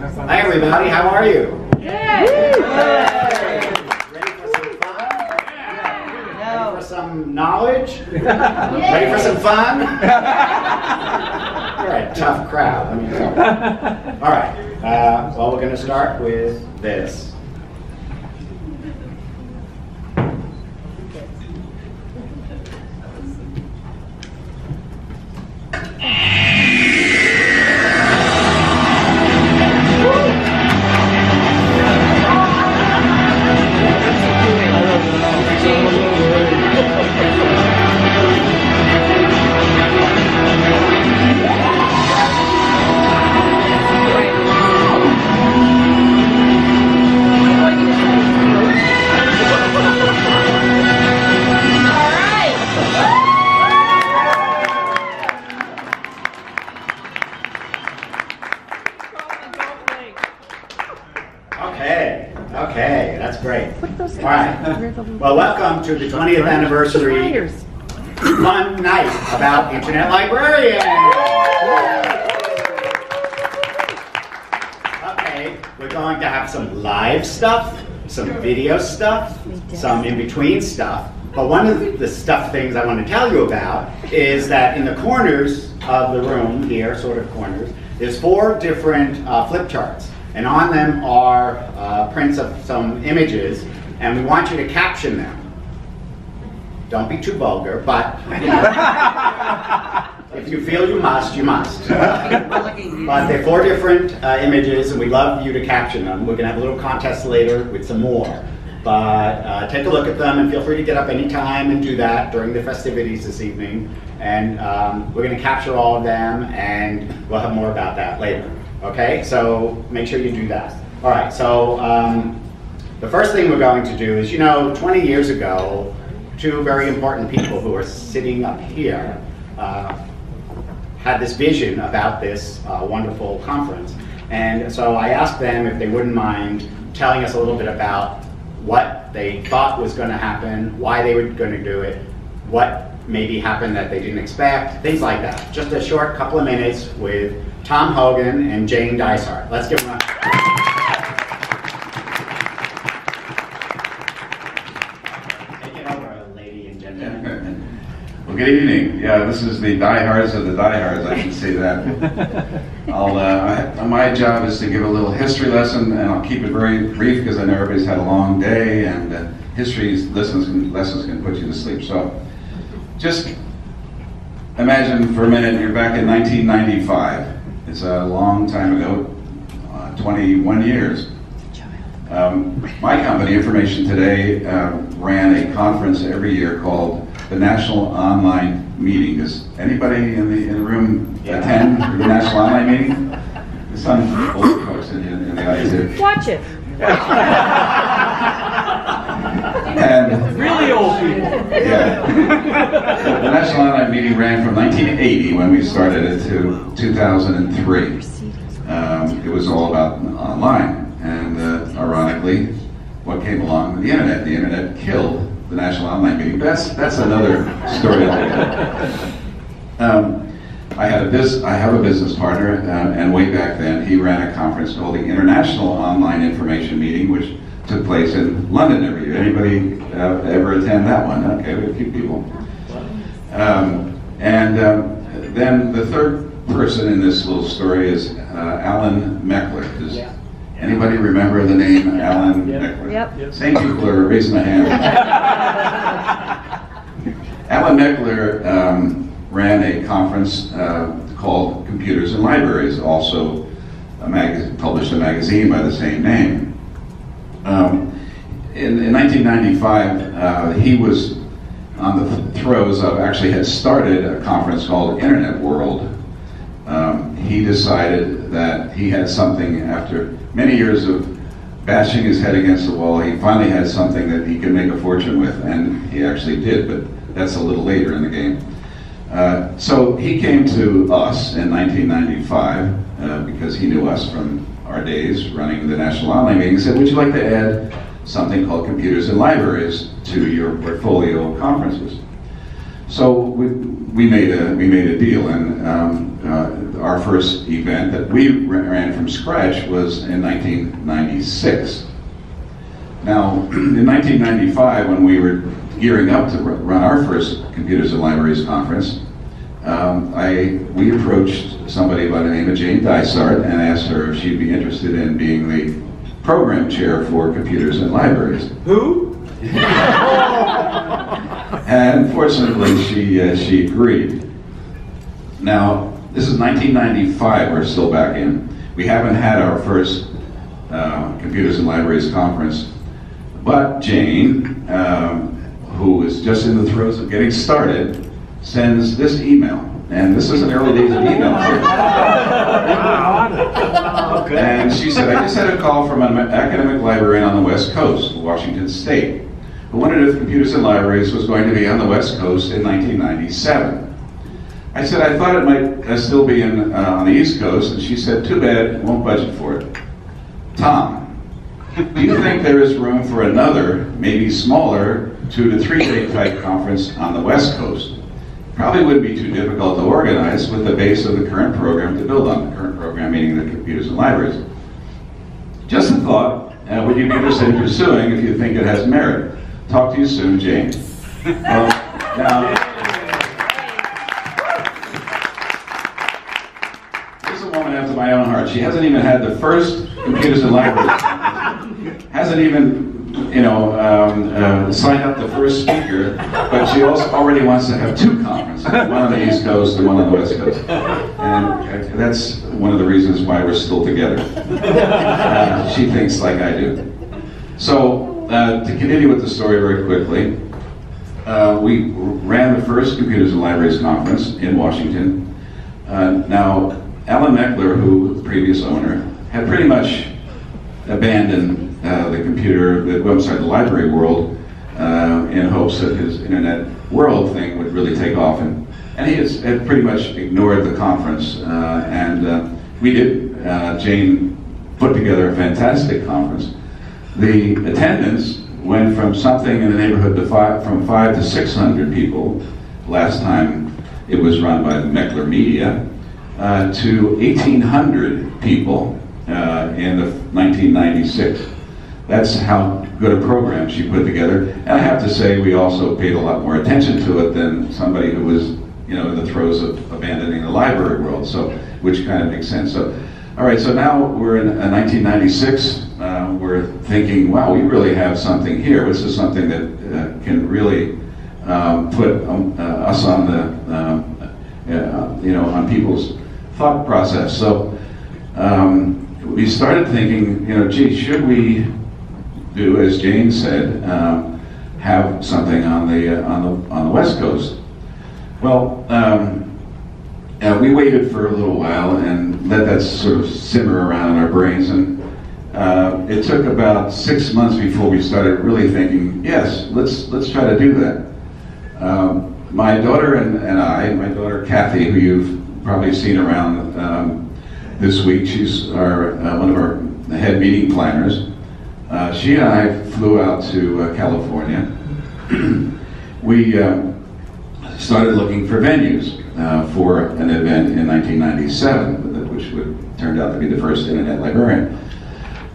Hi, everybody. How are you? Ready for some fun? Ready for some knowledge? Ready for some fun? You're a tough crowd. Let me tell you. All right. Uh, well, we're going to start with this. Well, welcome to the 20th anniversary fun night about Internet Librarians. Okay, we're going to have some live stuff, some video stuff, some in-between stuff. But one of the stuff things I want to tell you about is that in the corners of the room here, sort of corners, there's four different uh, flip charts. And on them are uh, prints of some images, and we want you to caption them. Don't be too vulgar, but if you feel you must, you must. but they're four different uh, images, and we'd love you to caption them. We're going to have a little contest later with some more. But uh, take a look at them and feel free to get up anytime and do that during the festivities this evening. And um, we're going to capture all of them, and we'll have more about that later. Okay, so make sure you do that. All right, so um, the first thing we're going to do is, you know, 20 years ago, two very important people who are sitting up here uh, had this vision about this uh, wonderful conference. And so I asked them if they wouldn't mind telling us a little bit about what they thought was going to happen, why they were going to do it, what maybe happened that they didn't expect, things like that. Just a short couple of minutes with Tom Hogan and Jane Dysart. Let's give them a... good evening. Yeah, this is the diehards of the diehards, I should say that. I'll, uh, I, my job is to give a little history lesson, and I'll keep it very brief because I know everybody's had a long day, and uh, history lessons can, lessons can put you to sleep. So just imagine for a minute you're back in 1995. It's a long time ago, uh, 21 years. Um, my company, Information Today, uh, ran a conference every year called the National Online Meeting. Does anybody in the, in the room Yeah. attend the National Online Meeting? There's some old folks in, in the audience here. Watch it. And Really old people. Yeah. The National Online Meeting ran from 1980, when we started it, to 2003. Um, it was all about online. And uh, ironically, what came along? With the internet. The internet killed the National Online Meeting. That's, that's another story. Um, I had a bus- I have a business partner, uh, and way back then, he ran a conference called the International Online Information Meeting, which took place in London every year. Anybody uh, ever attend that one? Okay, a few people. Um, and um, then the third person in this little story is uh, Alan Meckler. Anybody remember the name Alan Yep. Meckler? Yep. Same people are raising their hand. Alan Meckler um, ran a conference uh, called Computers and Libraries, also a mag- published a magazine by the same name. Um, in, in 1995, uh, he was on the throes of, actually had started a conference called Internet World. Um, he decided that he had something after many years of bashing his head against the wall, he finally had something that he could make a fortune with, and he actually did, but that's a little later in the game. Uh, so he came to us in 1995 uh, because he knew us from our days running the National Online Meeting. He said, Would you like to add something called computers and libraries to your portfolio of conferences? So we, we made a we made a deal, and um, uh, our first event that we ran from scratch was in 1996. Now, in 1995, when we were gearing up to run our first Computers and Libraries conference, um, I, we approached somebody by the name of Jane Dysart and asked her if she'd be interested in being the program chair for Computers and Libraries. Who? and fortunately, she, uh, she agreed. Now, this is 1995, we're still back in. We haven't had our first uh, Computers and Libraries conference, but Jane, um, who is just in the throes of getting started, sends this email. And this is an early days of email. and she said, I just had a call from an academic librarian on the West Coast, Washington State, who wondered if Computers and Libraries was going to be on the West Coast in 1997. I said, I thought it might uh, still be in, uh, on the East Coast, and she said, too bad, won't budget for it. Tom, do you think there is room for another, maybe smaller, two to three day type conference on the West Coast? Probably wouldn't be too difficult to organize with the base of the current program to build on the current program, meaning the computers and libraries. Just a thought, uh, would you be interested in pursuing if you think it has merit? Talk to you soon, Jane. Well, now, She hasn't even had the first computers and libraries. hasn't even you know, um, uh, sign up the first speaker, but she also already wants to have two conferences, one on the East Coast and one on the West Coast. And that's one of the reasons why we're still together. Uh, she thinks like I do. So, uh, to continue with the story very quickly, uh, we ran the first Computers and Libraries Conference in Washington. Uh, now, Alan Meckler, who the previous owner, had pretty much abandoned uh, the computer, the website, the library world, uh, in hopes that his internet world thing would really take off. And, and he has, had pretty much ignored the conference. Uh, and uh, we did. Uh, Jane put together a fantastic conference. The attendance went from something in the neighborhood to five, from five to 600 people last time it was run by Meckler Media, uh, to 1,800 people uh, in the 1996. That's how good a program she put together. And I have to say, we also paid a lot more attention to it than somebody who was, you know, in the throes of abandoning the library world. So, which kind of makes sense. So, all right. So now we're in uh, 1996. Uh, we're thinking, wow, we really have something here. This is something that uh, can really um, put um, uh, us on the, um, uh, you know, on people's thought process. So. Um, we started thinking, you know, gee, should we do, as Jane said, um, have something on the uh, on the on the West Coast. Well, um, uh, we waited for a little while and let that sort of simmer around in our brains, and uh, it took about six months before we started really thinking, yes, let's let's try to do that. Um, my daughter and, and I, my daughter Kathy, who you've probably seen around um, this week, she's our uh, one of our head meeting planners. Uh, she and I flew out to uh, California. we um, started looking for venues uh, for an event in 1997, which would turned out to be the first internet librarian.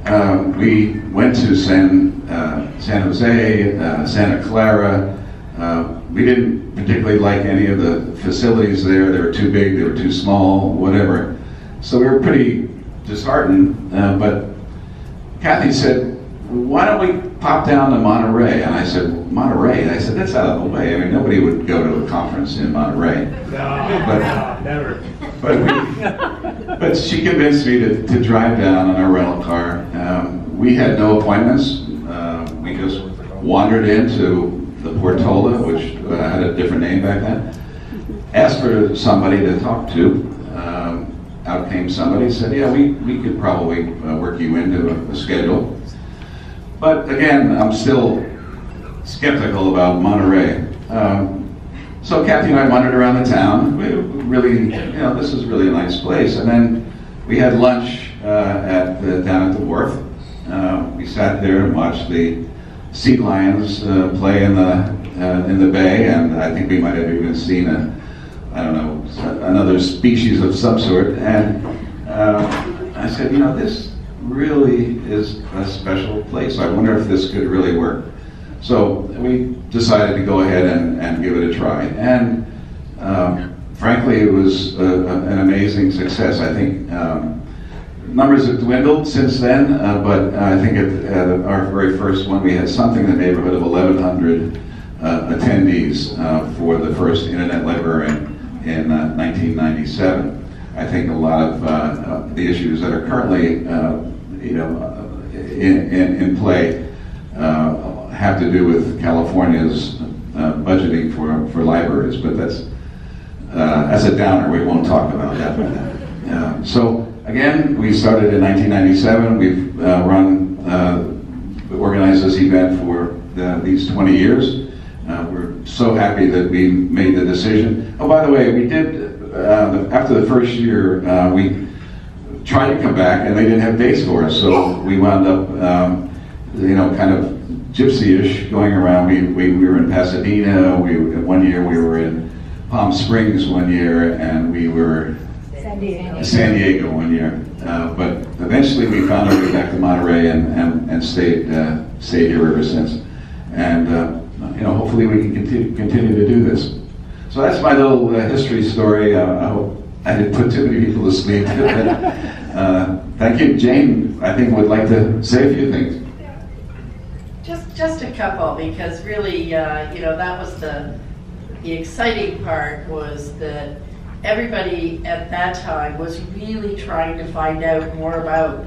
Um, we went to San, uh, San Jose, Santa Clara. We didn't particularly like any of the facilities there. They were too big, they were too small, whatever. So we were pretty disheartened, but Kathy said, why don't we pop down to Monterey? And I said, Monterey? I said, that's out of the way. I mean, nobody would go to a conference in Monterey. No, but, no, never. But, we, but she convinced me to, to drive down in our rental car. Um, we had no appointments. Uh, we just wandered into the Portola, which uh, had a different name back then. Asked for somebody to talk to. Um, out came somebody said, yeah, we, we could probably uh, work you into a, a schedule. But again, I'm still skeptical about Monterey. Um, so Kathy and I wandered around the town. We really, you know, this is really a nice place. And then we had lunch uh, at the, down at the wharf. Uh, we sat there and watched the sea lions uh, play in the uh, in the bay, and I think we might have even seen a, I don't know, another species of some sort. And uh, I said, you know, this really is a special place. I wonder if this could really work. So we decided to go ahead and, and give it a try. And um, frankly, it was a, a, an amazing success. I think um, numbers have dwindled since then, uh, but I think at, at, our very first one, we had something in the neighborhood of 1,100 uh, attendees uh, for the first Internet library in 1997. Uh, I think a lot of uh, the issues that are currently, uh, you know, in, in, in play have to do with California's budgeting for, for libraries, but that's as a downer. We won't talk about that. so again, we started in 1997. We've run organized this event for the, these 20 years. Uh, we're so happy that we made the decision. Oh, by the way, we did, uh, the, after the first year, uh, we tried to come back and they didn't have dates for us, so we wound up, um, you know, kind of gypsy-ish going around. We, we, we were in Pasadena, we, one year we were in Palm Springs one year, and we were Diego, San Diego one year. Uh, but eventually we found our way back to Monterey and, and, and stayed, uh, stayed here ever since. And uh, you know, hopefully we can continue, continue to do this. So that's my little uh, history story. Uh, I hope I didn't put too many people to sleep. uh, thank you. Jane, I think, would like to say a few things. Just, just a couple, because really, uh, you know, that was the, the exciting part was that everybody at that time was really trying to find out more about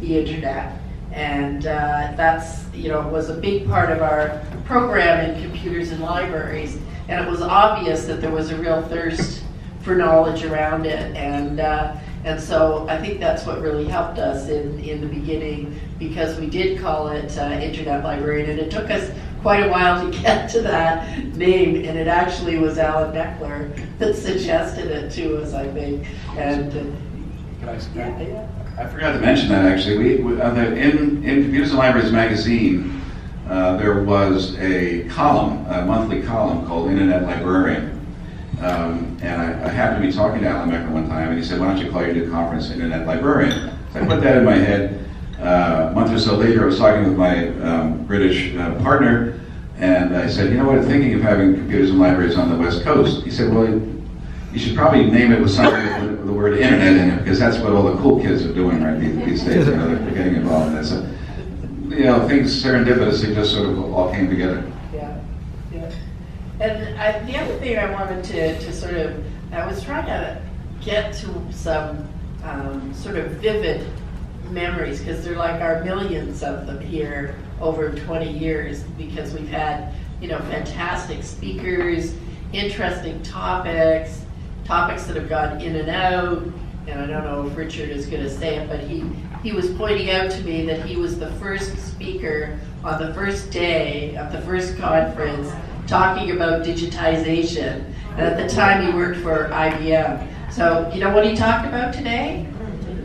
the internet and uh, that's, you know, was a big part of our program in computers and libraries. And it was obvious that there was a real thirst for knowledge around it. And, uh, and so I think that's what really helped us in, in the beginning because we did call it uh, Internet Librarian. And it took us quite a while to get to that name. And it actually was Alan Meckler that suggested it to us, I think. And, Can I yeah, yeah. I forgot to mention that actually. We, we uh, the, in, in Computers and Libraries magazine, uh, there was a column, a monthly column called Internet Librarian. Um, and I, I, happened to be talking to Alan Meckler one time, and he said, why don't you call your new conference Internet Librarian? So I put that in my head. Uh, a month or so later, I was talking with my um, British uh, partner, and I said, you know what, I'm thinking of having computers and libraries on the West Coast. He said, well, you should probably name it with something with the word internet in it, because that's what all the cool kids are doing right these, days. You know, they're getting involved in that. So, you know, things serendipitously just sort of all came together. Yeah, yeah. And I, the other thing I wanted to, to sort of, I was trying to get to some um, sort of vivid memories, because they're like our millions of them here over 20 years, because we've had, you know, fantastic speakers, interesting topics, topics that have gone in and out. And I don't know if Richard is going to say it, but he, he was pointing out to me that he was the first speaker on the first day of the first conference talking about digitization. And at the time he worked for IBM. So, you know what he talked about today?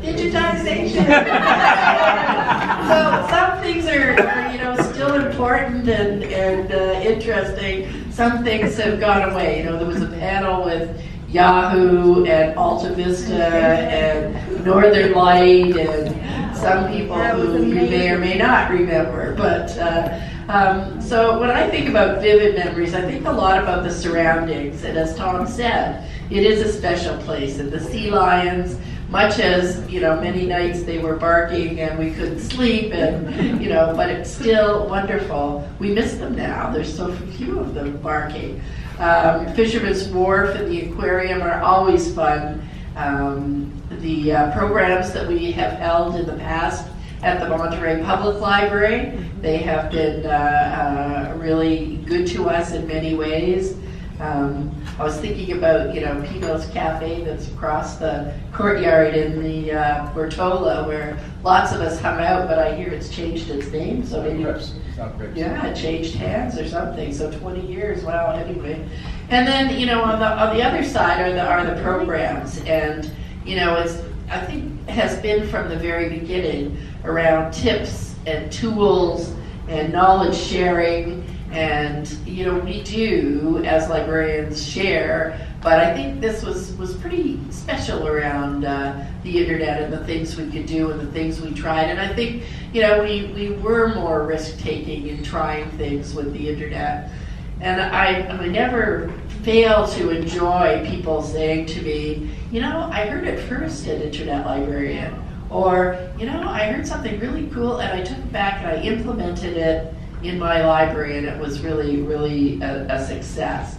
Digitization. so some things are, are, you know, still important and, and uh, interesting. Some things have gone away. You know, there was a panel with Yahoo and Alta Vista and Northern Light and some people who you may or may not remember. But uh, um, so when I think about vivid memories, I think a lot about the surroundings. And as Tom said, it is a special place. And the sea lions, much as you know, many nights they were barking and we couldn't sleep, and you know, but it's still wonderful. We miss them now. There's so few of them barking. Um, Fisherman's Wharf and the aquarium are always fun. Um, the uh, programs that we have held in the past at the Monterey Public Library, they have been uh, uh, really good to us in many ways. Um, I was thinking about, you know, Pino's Cafe that's across the courtyard in the uh, Portola where lots of us hung out, but I hear it's changed its name, so maybe... Yeah, it changed hands or something. So 20 years. Wow. Anyway, and then you know on the on the other side are the are the programs, and you know it's I think has been from the very beginning around tips and tools and knowledge sharing and you know we do as librarians share But I think this was, was pretty special around uh, the internet and the things we could do and the things we tried. And I think, you know, we, we were more risk taking in trying things with the internet. And I, I never fail to enjoy people saying to me, you know, I heard it first at Internet Librarian. Or, you know, I heard something really cool and I took it back and I implemented it in my library and it was really, really a, a success.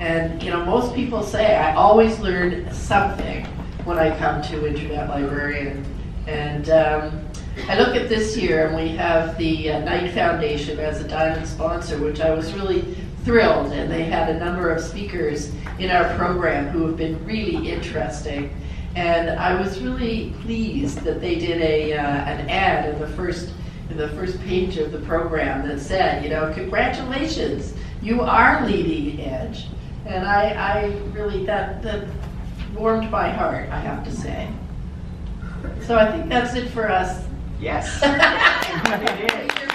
And, you know, most people say I always learn something when I come to Internet Librarian. And um, I look at this year and we have the uh, Knight Foundation as a diamond sponsor, which I was really thrilled. And they had a number of speakers in our program who have been really interesting. And I was really pleased that they did a, uh, an ad in the first the first page of the program that said, you know, congratulations, you are leading edge. And I, I really, that, that warmed my heart, I have to say. So I think that's it for us. Yes.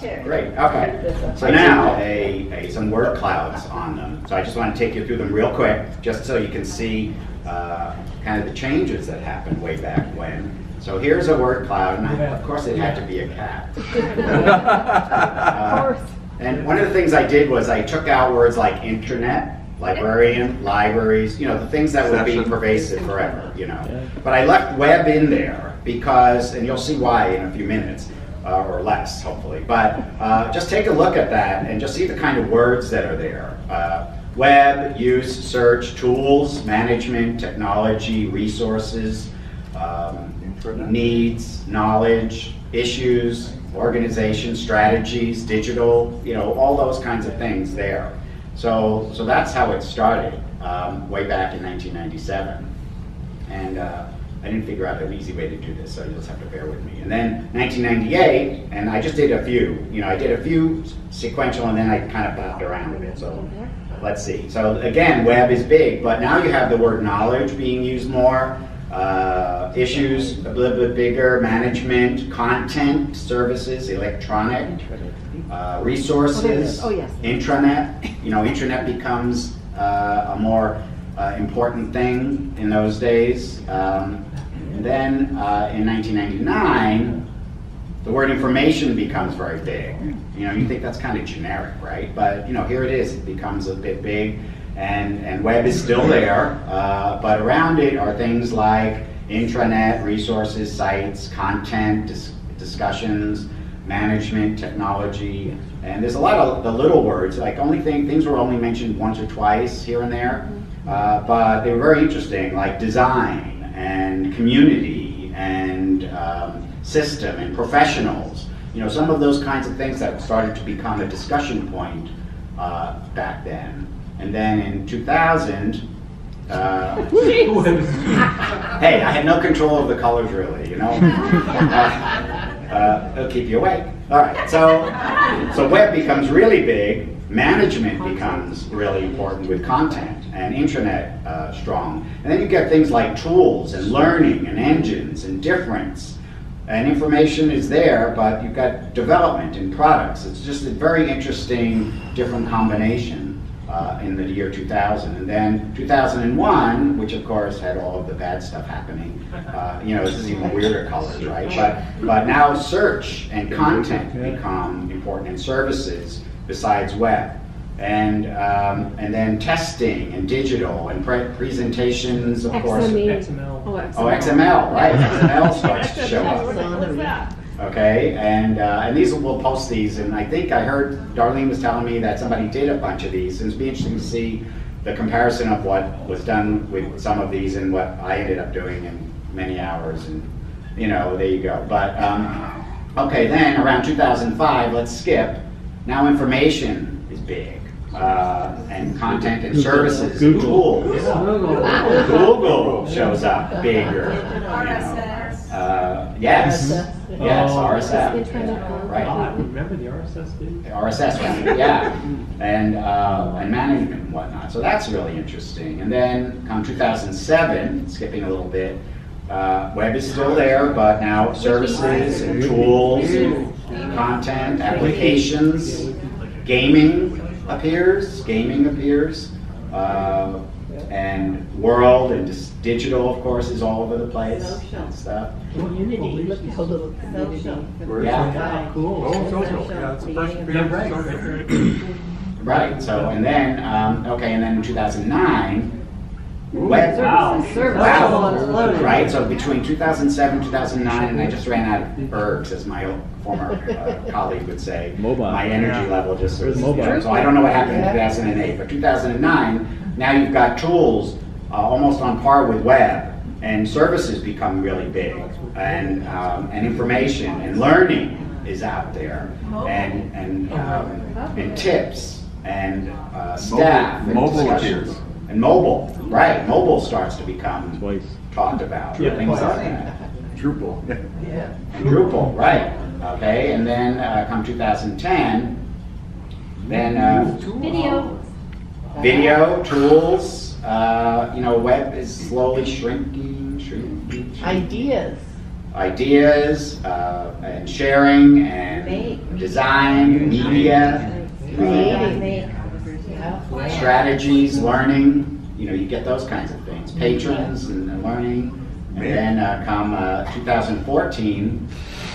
fabulous. That was Okay. Great, okay. So now, a, a, some word clouds on them. So I just want to take you through them real quick, just so you can see uh, kind of the changes that happened way back when. So here's a word cloud, and I- of course it had to be a cat. Uh, And one of the things I did was I took out words like internet, librarian, libraries, you know, the things that would be pervasive forever, you know. But I left web in there because, and you'll see why in a few minutes, uh, or less, hopefully. But uh, just take a look at that and just see the kind of words that are there. Uh, web, use, search, tools, management, technology, resources, um, needs, knowledge, issues, organization, strategies, digital, you know, all those kinds of things there. So, so that's how it started, um, way back in 1997. And uh, I didn't figure out an easy way to do this, so you'll just have to bear with me. And then 1998, and I just did a few, you know, I did a few sequential and then I kind of bopped around a bit, so let's see. So again, web is big, but now you have the word knowledge being used more, uh, issues a little bit bigger, management, content, services, electronic, uh, resources, Oh, yes. intranet. You know, intranet becomes uh, a more uh, important thing in those days. Um, and then uh, in 1999, the word information becomes very big. You know, you think that's kind of generic, right? But you know, here it is. It becomes a bit big, and and web is still there, uh, but around it are things like intranet, resources, sites, content, dis- discussions, management, technology, and there's a lot of the little words. Like only thing things were only mentioned once or twice here and there, uh, but they were very interesting, like design and community and um, system and professionals. You know, some of those kinds of things that started to become a discussion point uh, back then. And then in 2000, uh, hey, I had no control of the colors really, you know. Uh, uh, it'll keep you awake. All right, so so web becomes really big. Management becomes really important with content and intranet uh, strong. And then you get things like tools and learning and engines and difference. And information is there, but you've got development and products. It's just a very interesting, different combination uh, in the year 2000. And then 2001, which of course had all of the bad stuff happening. Uh, you know, this is even weirder colors, right? But, but now search and content become important, and services besides web. And, um, and then testing and digital and pre- presentations, of course. XML. Oh, XML. Oh, XML, right, XML starts to show up. What's that? Okay, and, uh, and these, we'll post these, and I think I heard Darlene was telling me that somebody did a bunch of these, and it'd be interesting to see the comparison of what was done with some of these and what I ended up doing in many hours, and, you know, there you go. But, um, okay, then around 2005, let's skip, now information is big, uh, and content and services, Google. tools. Google. Google shows up bigger. you know. Uh, yes, yes, Oh. RSS, Internet. Oh, right. remember the RSS dude? RSS, right, yeah, and, uh, and management and whatnot. So that's really interesting. And then come 2007, skipping a little bit, Uh, web is still there, but now services and tools, content, applications, gaming appears, gaming appears. Uh, and world and just digital, of course, is all over the place and stuff. Community, look at the little community. Yeah. Cool. Oh, social, yeah, it's. Right, so, and then, um, okay, and then in 2009, web. Wow. Wow. Right, so between 2007, 2009, and I just ran out of ergs, as my old former uh, colleague would say. Mobile. My energy level just was, Mobile. so I don't know what happened in 2008, but 2009, now you've got tools uh, almost on par with web, and services become really big, and, um, and information and learning is out there, and, and, um, and tips, and uh, staff, and Mobile discussions. appears. And mobile, right, mobile starts to become Twice. talked about, Yeah, things like that. Drupal. And Drupal, right, okay, and then uh, come 2010, then uh, Video. video, tools, uh, you know, web is slowly shrinking, shrinking. shrinking. Ideas. Ideas, uh, and sharing, and Make. design, media, Creating. Strategies, learning, you know, you get those kinds of things, patrons and and learning. And then uh, come uh, 2014,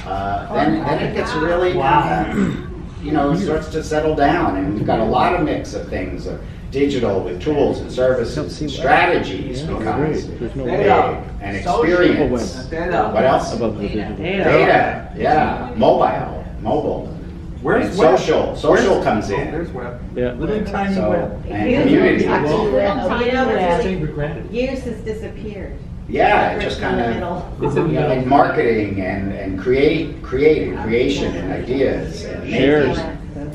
uh, then, then it gets really, kind of, you know, it starts to settle down, and we've got a lot of mix of things, of digital with tools and services, and strategies Yeah, becomes no big, Data. and experience. Data. What else? Above the digital. Data, yeah, mobile, mobile. Where's And web? social, social Where's- comes oh, in. There's web. Yeah. Little tiny So, web. and community. You know what's Take really, for granted. use has disappeared. Yeah, it just kind of. It's in the Yeah, middle. marketing and, and create, create creation and ideas and Shares.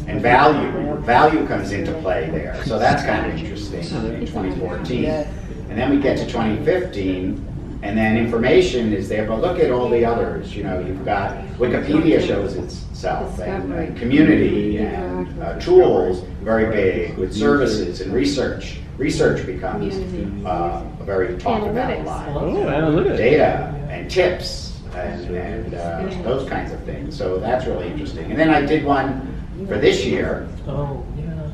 and value. Value comes into play there. So that's kind of interesting in 2014. And then we get to 2015, and then information is there, but look at all the others. You know, you've got Wikipedia shows itself, and, and community and uh, tools very big with services and research. Research becomes uh, very talked about a lot Oh, analytics. data and tips and, and uh, those kinds of things. So that's really interesting. And then I did one for this year Oh,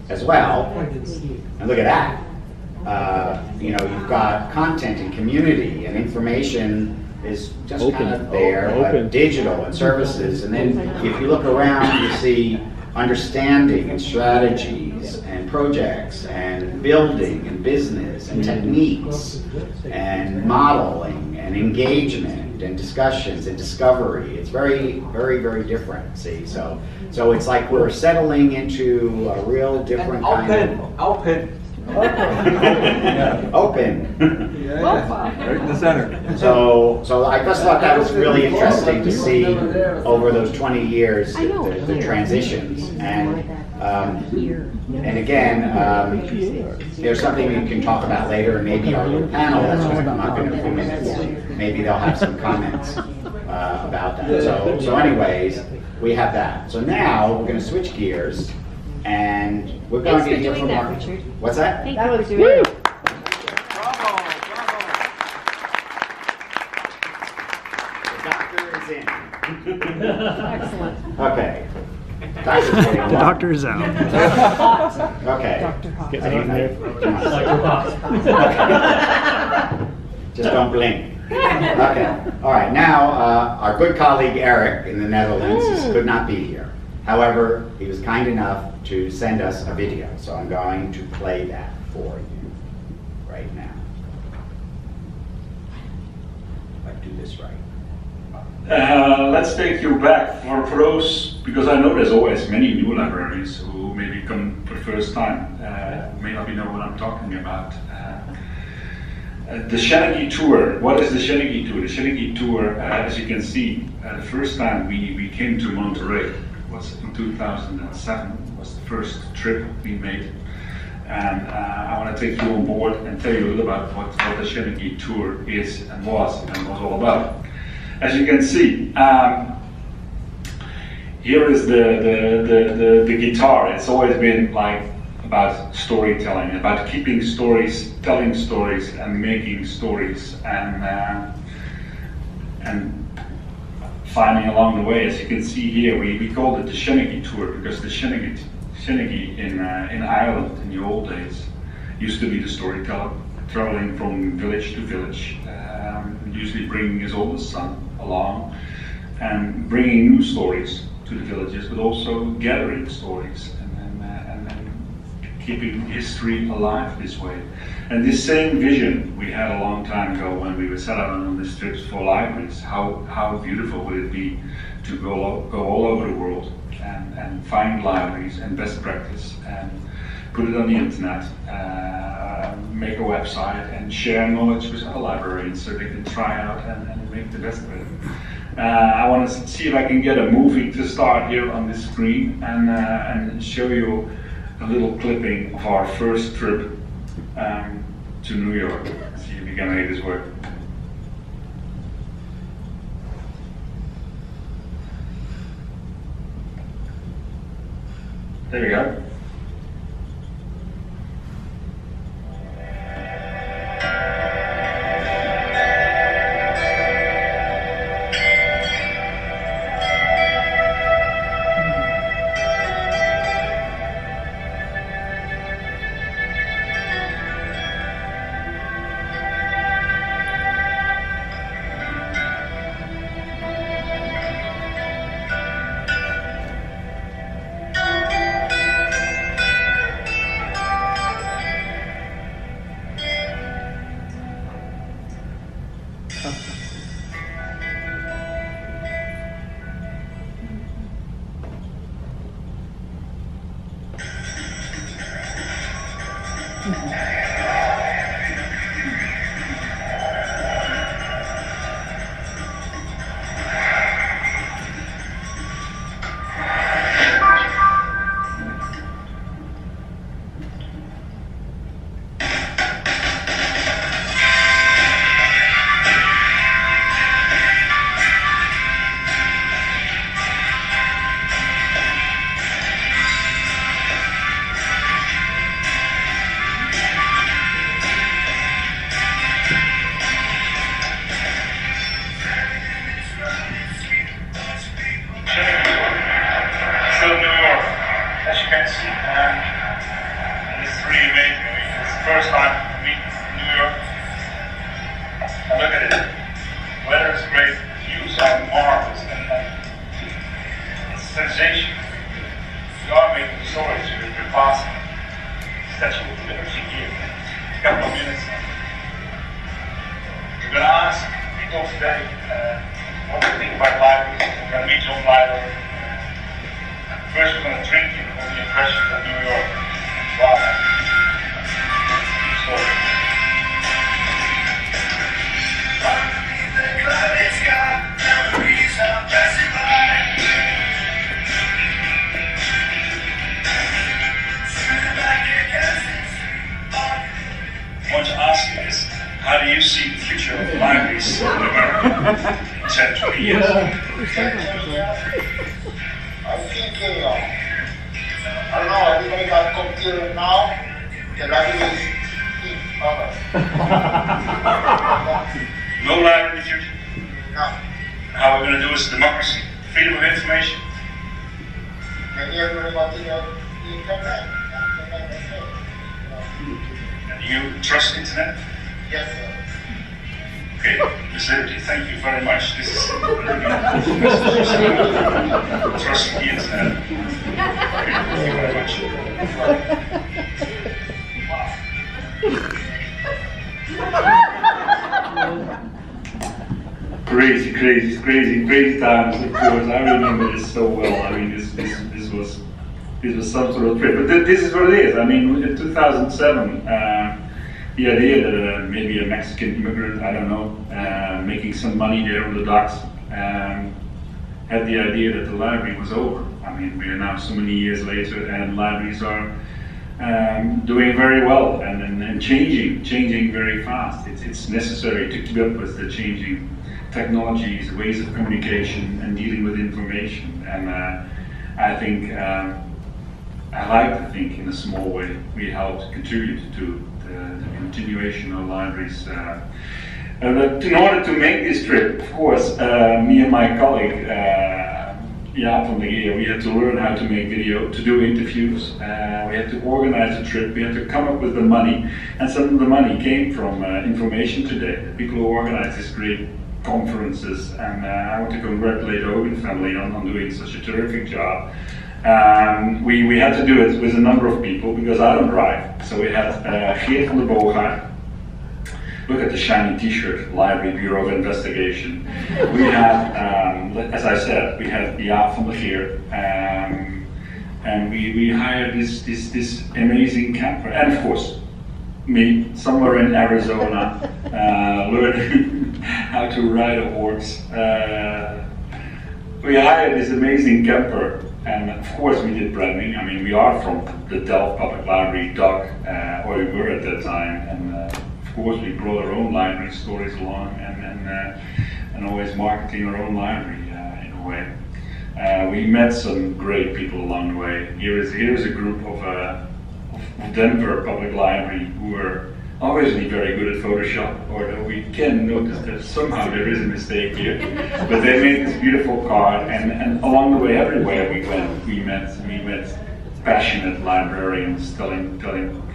as well. I didn't see it. And look at that. Uh, you know, you've got content and community and information is just Open. kind of there, Open. but digital and services. And then if you look around, you see understanding and strategies and projects and building and business and mm-hmm. techniques and modeling and engagement and discussions and discovery. It's very, very, very different, see? So, so it's like we're settling into a real different kind Open, of. Open. Open. Yeah, right in the center. So, so I just thought that was really interesting to see over those 20 years, the, the- the transitions. And, um, and again, um, there's something we can talk about later, and maybe our little panel that's going to come up in a few minutes, maybe they'll have some comments uh, about that. So, so anyways, we have that. So now, we're going to switch gears, and we're going Thanks to for hear doing from that, our... Richard. What's that? Thank you for doing that. The doctor is in. Excellent. Okay. Doctor's getting along. Doctor is out. Okay. Get in there. Come on. Boss. Just don't blink. Okay, all right, now, uh, our good colleague Eric in the Netherlands is- could not be here. However, he was kind enough to send us a video, so I'm going to play that for you right now. If I do this right. Uh, let's take you back for, for those, because I know there's always many new librarians who maybe come for the first time, uh, may not be know what I'm talking about. Uh, uh, the Shanachie Tour, what is the Shanachie Tour? The Shanachie Tour, uh, as you can see, uh, the first time we, we came to Monterey was in 2007, was the first trip we made. And uh, I want to take you on board and tell you a little about what, what the Shanachie Tour is and was and was all about. As you can see, um, here is the, the, the, the, the guitar. It's always been like about storytelling, about keeping stories, telling stories, and making stories. And uh, and finding along the way, as you can see here, we, we called it the Shenanigans tour because the Shenanigans, Shenanigans in, uh, in Ireland in the old days used to be the storyteller, traveling from village to village, um, usually bringing his oldest son along and bringing new stories to the villages, but also gathering stories and then, uh, and then keeping history alive this way. And this same vision we had a long time ago when we were set out on these trips for libraries. How, how beautiful would it be to go, go all over the world and, and find libraries and best practice and put it on the internet, uh, make a website and share knowledge with other librarians so they can try out and, and make the best of it. Uh, I want to see if I can get a movie to start here on this screen and, uh, and show you a little clipping of our first trip um, to New York. See if we can make this work. There we go. Crazy, crazy, crazy, crazy times, of course. I remember this so well. I mean, this, this, this was, this was some sort of trip. But th- this is what it is. I mean, in 2007, uh, the idea that uh, maybe a Mexican immigrant, I don't know, uh, making some money there on the docks, um, had the idea that the library was over. I mean, we are now so many years later, and libraries are um, doing very well and, and, and changing, changing very fast. It's, it's necessary to keep up with the changing technologies, ways of communication, and dealing with information. And uh, I think, um, I like to think in a small way, we helped contribute to the, the continuation of libraries. Uh, Uh, in order to make this trip, of course, uh, me and my colleague, Jaap van der we had to learn how to make video, to do interviews. Uh, we had to organize a trip. We had to come up with the money, and some of the money came from uh, Information Today, the people who organize these great conferences. And uh, I want to congratulate the Hogan family on, on doing such a terrific job. Um, we, we had to do it with a number of people because I don't drive. So we had uh, Geert van der Boogaard, Look at the shiny T-shirt, Library Bureau of Investigation. We had, um, as I said, we had Jaap van der um, and we, we hired this, this, this amazing camper, and of course, me, somewhere in Arizona, uh, learning how to ride a horse. Uh, we hired this amazing camper, and of course we did branding. I mean, we are from the Delft Public Library, DOK, uh, or we were at that time, and uh, course we brought our own library stories along, and and, uh, and always marketing our own library uh, in a way. Uh, we met some great people along the way. Here is here is a group of, uh, of Denver Public Library who were obviously very good at Photoshop, although we can notice that somehow there is a mistake here. But they made this beautiful card, and, and along the way, everywhere we went, we met we met passionate librarians telling telling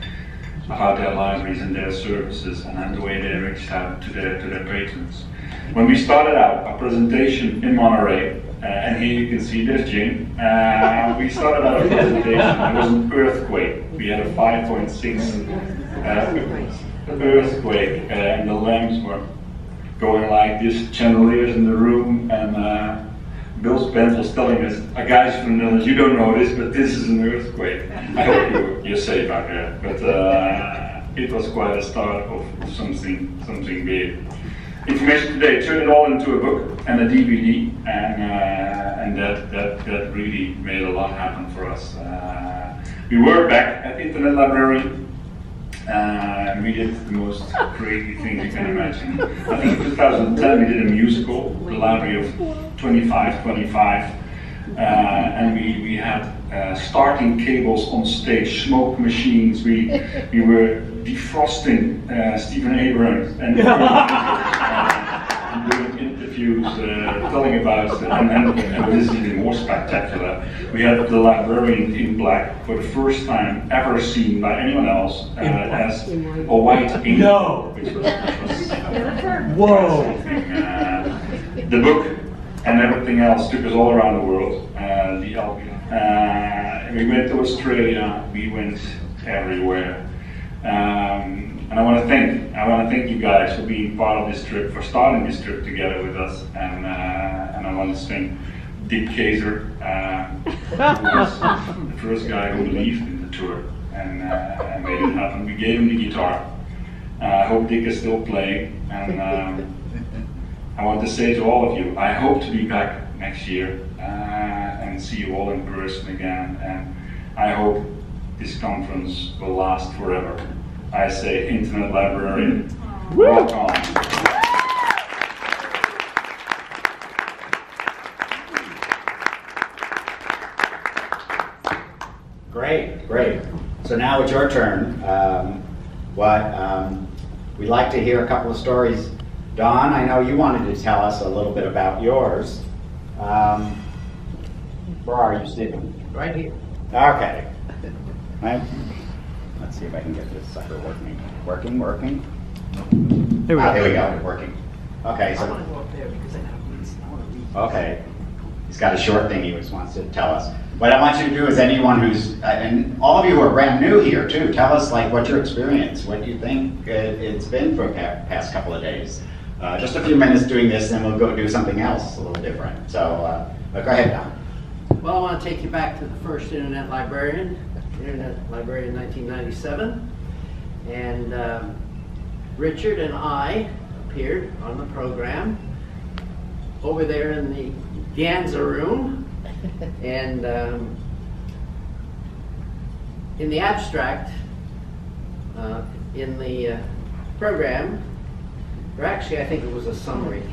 about their libraries and their services, and the way they reached out to their to their patrons. When we started out our presentation in Monterey, uh, and here you can see this Jim. Uh, we started out a presentation. It was an earthquake. We had a 5.6 uh, earthquake, uh, and the lamps were going like this, chandeliers in the room, and uh, Bill Spence was telling us, guys from the Netherlands, you don't know this, but this is an earthquake. I hope you, you're safe out there. But uh, it was quite a start of something, something big. Information Today turned it all into a book and a DVD, and uh, and that, that that really made a lot happen for us. Uh, we were back at the Internet Library. Uh, we did the most crazy thing you can imagine. I think in 2010 we did a musical, The Library of 2525, uh, and we, we had uh, starting cables on stage, smoke machines. We we were defrosting uh, Stephen Abrams and, and doing interviews, uh, telling about, and, and, and this is even more spectacular. We had the librarian in black for the first time ever seen by anyone else uh, as a white ink, No. which was, which was Whoa. uh, the book and everything else took us all around the world. Uh, the. Uh, we went to Australia. We went everywhere. Um, and I want to thank I want to thank you guys for being part of this trip, for starting this trip together with us. And uh, and I want to thank Dick Kaser, uh, the first guy who believed in the tour and, uh, made it happen. We gave him the guitar. Uh, I hope Dick is still playing. And um, I want to say to all of you, I hope to be back next year uh, and see you all in person again. And I hope this conference will last forever. I say, Internet Librarian, rock on. Great, great. So now it's your turn. Um, what um, we'd like to hear a couple of stories. Don, I know you wanted to tell us a little bit about yours. Um, where are you, Stephen? Right here. Okay. Right. Let's see if I can get this sucker working. Working, working. Here we Ah, go. Here we go. Working. Okay. So. I want to go up there because I have these. I want to read. Okay. He's got a short thing he just wants to tell us. What I want you to do is anyone who's, uh, and all of you who are brand new here too, tell us like what your experience, what do you think uh, it's been for pa- past couple of days. Uh, just a few minutes doing this, then we'll go do something else a little different. So, uh, but go ahead now. Well, I want to take you back to the first Internet Librarian, Internet Librarian 1997. And um, Richard and I appeared on the program over there in the De Anza room. And um, in the abstract, uh, in the uh, program, or actually, I think it was a summary.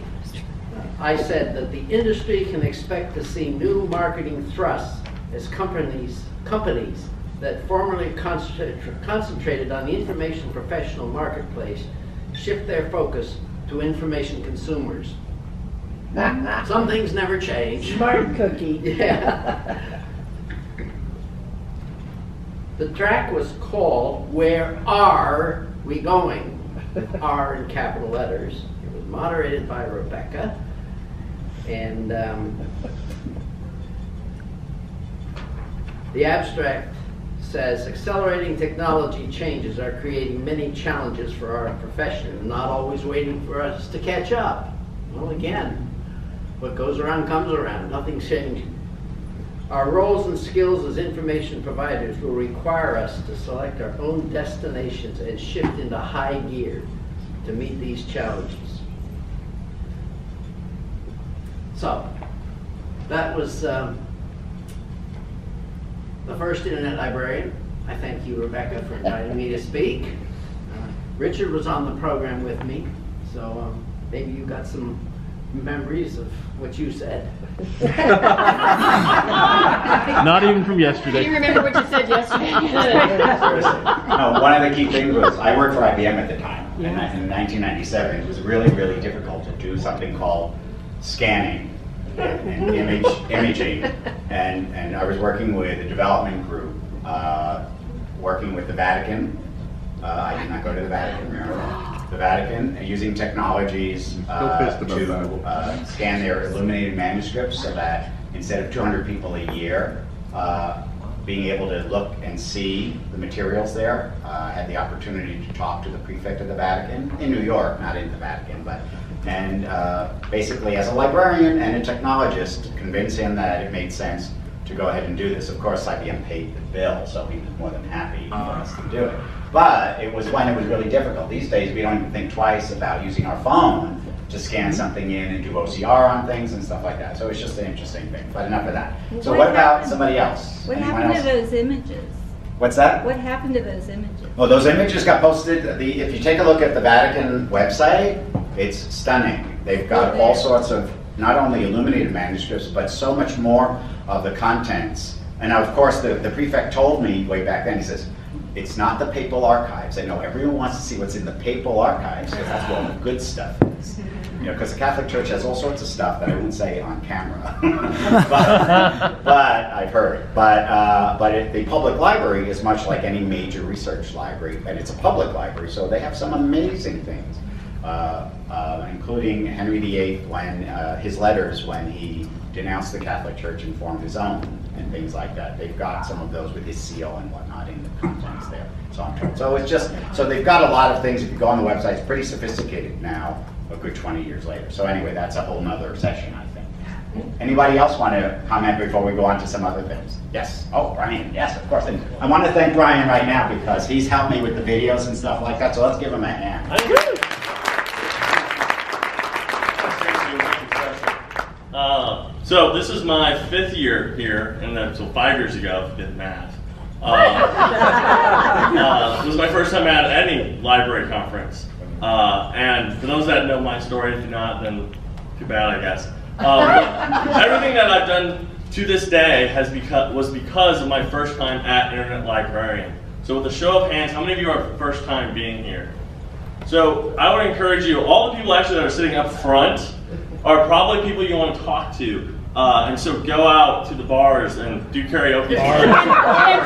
I said that the industry can expect to see new marketing thrusts as companies, companies that formerly concentrated, concentrated on the information professional marketplace shift their focus to information consumers. Some things never change. Smart cookie. Yeah. The track was called Where Are We Going? R in capital letters. It was moderated by Rebecca. And um, the abstract says accelerating technology changes are creating many challenges for our profession and not always waiting for us to catch up. Well, again, what goes around comes around. Nothing's changing. Our roles and skills as information providers will require us to select our own destinations and shift into high gear to meet these challenges. So, that was um, the first internet librarian. I thank you, Rebecca, for inviting me to speak. Uh, Richard was on the program with me, so um, maybe you got some memories of what you said. Not even from yesterday. Do you remember what you said yesterday? No, one of the key things was, I worked for IBM at the time, and in 1997, it was really, really difficult to do something called scanning and image, imaging. And, and I was working with a development group, uh, working with the Vatican. Uh, I did not go to the Vatican, remember? The Vatican, using technologies uh, to uh, scan their illuminated manuscripts so that instead of 200 people a year, uh, being able to look and see the materials there. Uh, I had the opportunity to talk to the prefect of the Vatican in New York, not in the Vatican, but and uh, basically as a librarian and a technologist, convince him that it made sense to go ahead and do this. Of course, IBM paid the bill, so he was more than happy for us to do it. But it was when it was really difficult. These days, we don't even think twice about using our phone to scan mm-hmm. something in and do OCR on things and stuff like that. So it's just an interesting thing. But enough of that. So What what about somebody else? What Anyone happened to those images? What's that? What happened to those images? Well, those images got posted. The, if you take a look at the Vatican website, it's stunning. They've got all sorts of not only illuminated manuscripts, but so much more of the contents. And of course, the, the prefect told me way back then, he says, it's not the papal archives. I know everyone wants to see what's in the papal archives, because that's where all the good stuff is. You know, because the Catholic Church has all sorts of stuff that I wouldn't say on camera. but, but I've heard. But, uh, but it, the public library is much like any major research library, and it's a public library, so they have some amazing things, uh, uh, including Henry VIII when uh, his letters when he denounced the Catholic Church and formed his own and things like that. They've got some of those with his seal and whatnot in the contents there. So I'm told. So it's just so they've got a lot of things. If you go on the website, it's pretty sophisticated now. A good 20 years later. So anyway, that's a whole nother session, I think. Anybody else want to comment before we go on to some other things? Yes. Oh, Brian. Yes, of course. And I want to thank Brian right now because he's helped me with the videos and stuff like that. So let's give him a hand. Uh, so this is my fifth year here, and then so five years ago, you did math. Uh, uh, this was my first time at any library conference. Uh, and for those that know my story, if you're not, then too bad, I guess. Um, everything that I've done to this day has beca- was because of my first time at Internet Librarian. So with a show of hands, how many of you are first time being here? So I would encourage you, all the people actually that are sitting up front are probably people you want to talk to. Uh, and so go out to the bars and do karaoke. And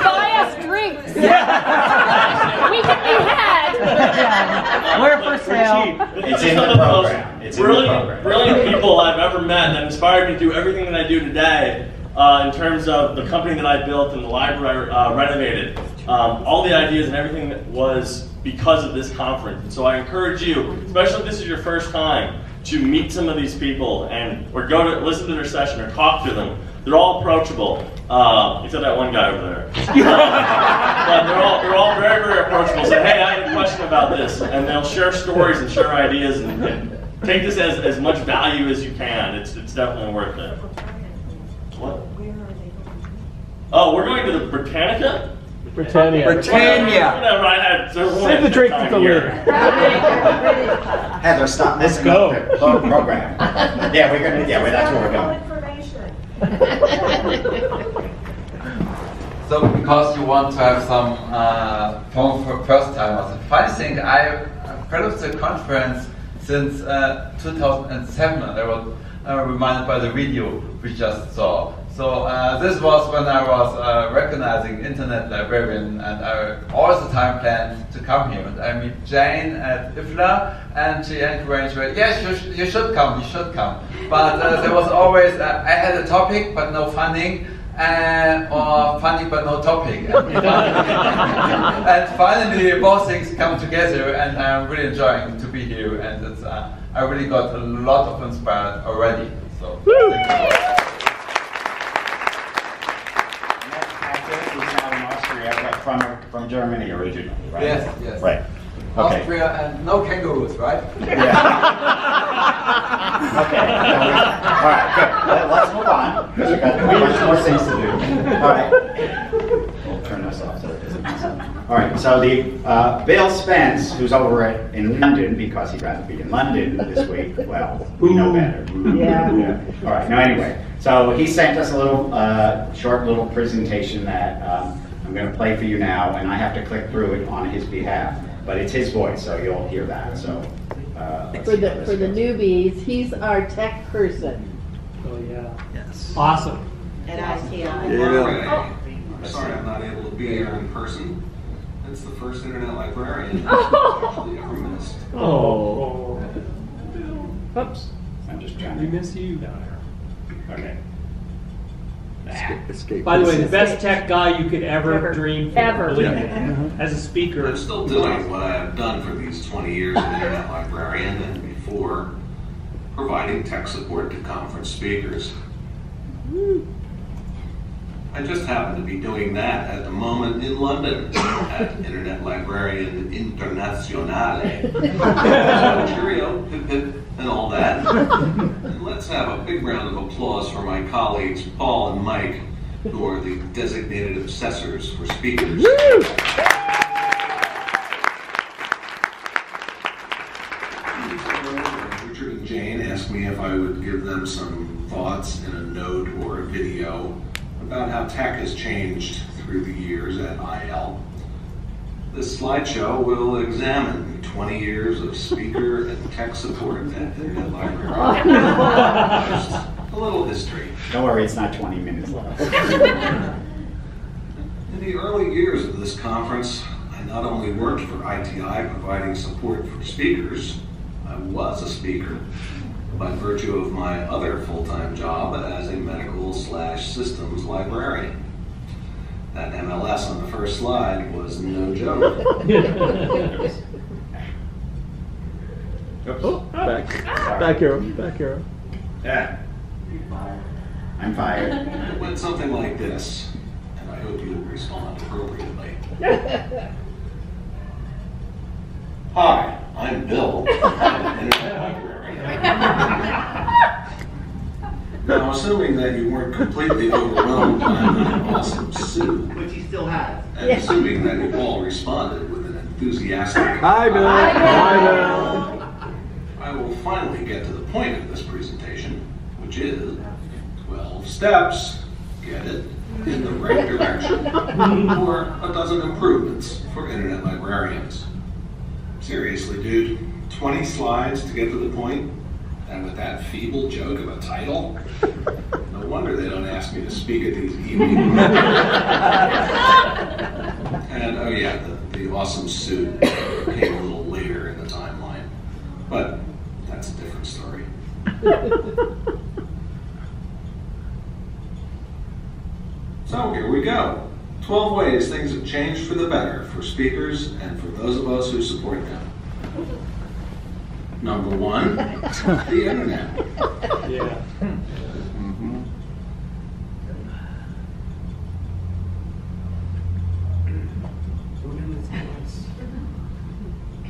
buy us drinks. Yeah. we can be had. We're for sale. It's in the program. It's in the brilliant, program. brilliant people I've ever met that inspired me to do everything that I do today uh, in terms of the company that I built and the library uh, renovated. Um, all the ideas and everything that was because of this conference. And so I encourage you, especially if this is your first time, to meet some of these people and or go to listen to their session or talk to them. They're all approachable, uh, except that one guy over there. but they're all they're all very very approachable. Say, hey, I had a question about this, and they'll share stories and share ideas and, and take this as, as much value as you can. It's it's definitely worth it. What? Oh, we're going to the Britannica. Britannia. Whatever, I had Save the drink time for here. Heather, stop messing go. up the pro- program. yeah, we're gonna. Yeah, well, that's where we're going. So because you want to have some uh, phone for first timers. The funny thing, I part of the conference since uh, 2007. I was uh, reminded by the video we just saw. So uh, this was when I was uh, recognizing internet librarian, and I all the time planned to come here. And I meet Jane at IFLA, and she encouraged me. Yes, you, sh- you should come. You should come. But uh, there was always uh, I had a topic, but no funding. And, or funding but no topic. and finally, both things come together, and I'm really enjoying to be here. And it's, uh, I really got a lot of inspired already. So. From, from Germany originally, right? Yes, yes. Right. Okay. Austria and no kangaroos, right? Yeah. okay. All right, good. Let- Let's move on, because we've got much more things to do. All right. We'll turn this off so it doesn't mess up. All right, so the, uh, Bill Spence, who's over at- in London, because he'd rather be in London this week, well, we know better. Yeah. All right, now anyway, so he sent us a little, uh, short little presentation that um, I'm going to play for you now, and I have to click through it on his behalf. But it's his voice, so you'll hear that, so. uh, For the, for the goes. newbies, he's our tech person Oh, yeah. Yes. Awesome. at ITI. Yeah. Sorry, I'm not able to be here in person. It's the first internet librarian I've ever missed. Oh. Oops, I'm just We trying miss you down to, okay. Escape- ah. Escape. By the way, the best tech guy you could ever, Ever. dream for. Ever. Believe Yeah. me. As a speaker. I'm still doing what I have done for these 20 years as an internet librarian and before, providing tech support to conference speakers. I just happen to be doing that at the moment in London at Internet Librarian Internazionale. So cheerio, hip hip, and all that. And let's have a big round of applause for my colleagues Paul and Mike, who are the designated obsessors for speakers. Richard and Jane asked me if I would give them some thoughts in a note or a video about how tech has changed through the years at IL. This slideshow will examine 20 years of speaker and tech support at Internet Library. Just a little history. Don't worry, it's not 20 minutes long. In the early years of this conference, I not only worked for ITI providing support for speakers, I was a speaker by virtue of my other full-time job as a medical slash systems librarian. That MLS on the first slide was no joke. Oops. Oh, back, Sorry. back arrow, back arrow. Yeah. I'm fired. It went something like this, and I hope you'll respond appropriately. Hi, I'm Bill. I'm an internet librarian. Now, assuming that you weren't completely overwhelmed by my awesome suit, Which you still have. and assuming that you all responded with an enthusiastic Hi, Bill. Hi, Bill. I will finally get to the point of this presentation, which is 12 steps, get it, in the right direction, or a dozen improvements for internet librarians. Seriously, dude, 20 slides to get to the point, and with that feeble joke of a title? No wonder they don't ask me to speak at these evening. and oh yeah, the, the awesome suit came a little later in the timeline. But that's a different story. So here we go. 12 ways things have changed for the better for speakers and for those of us who support them. Number one, the internet. Yeah. Mm-hmm.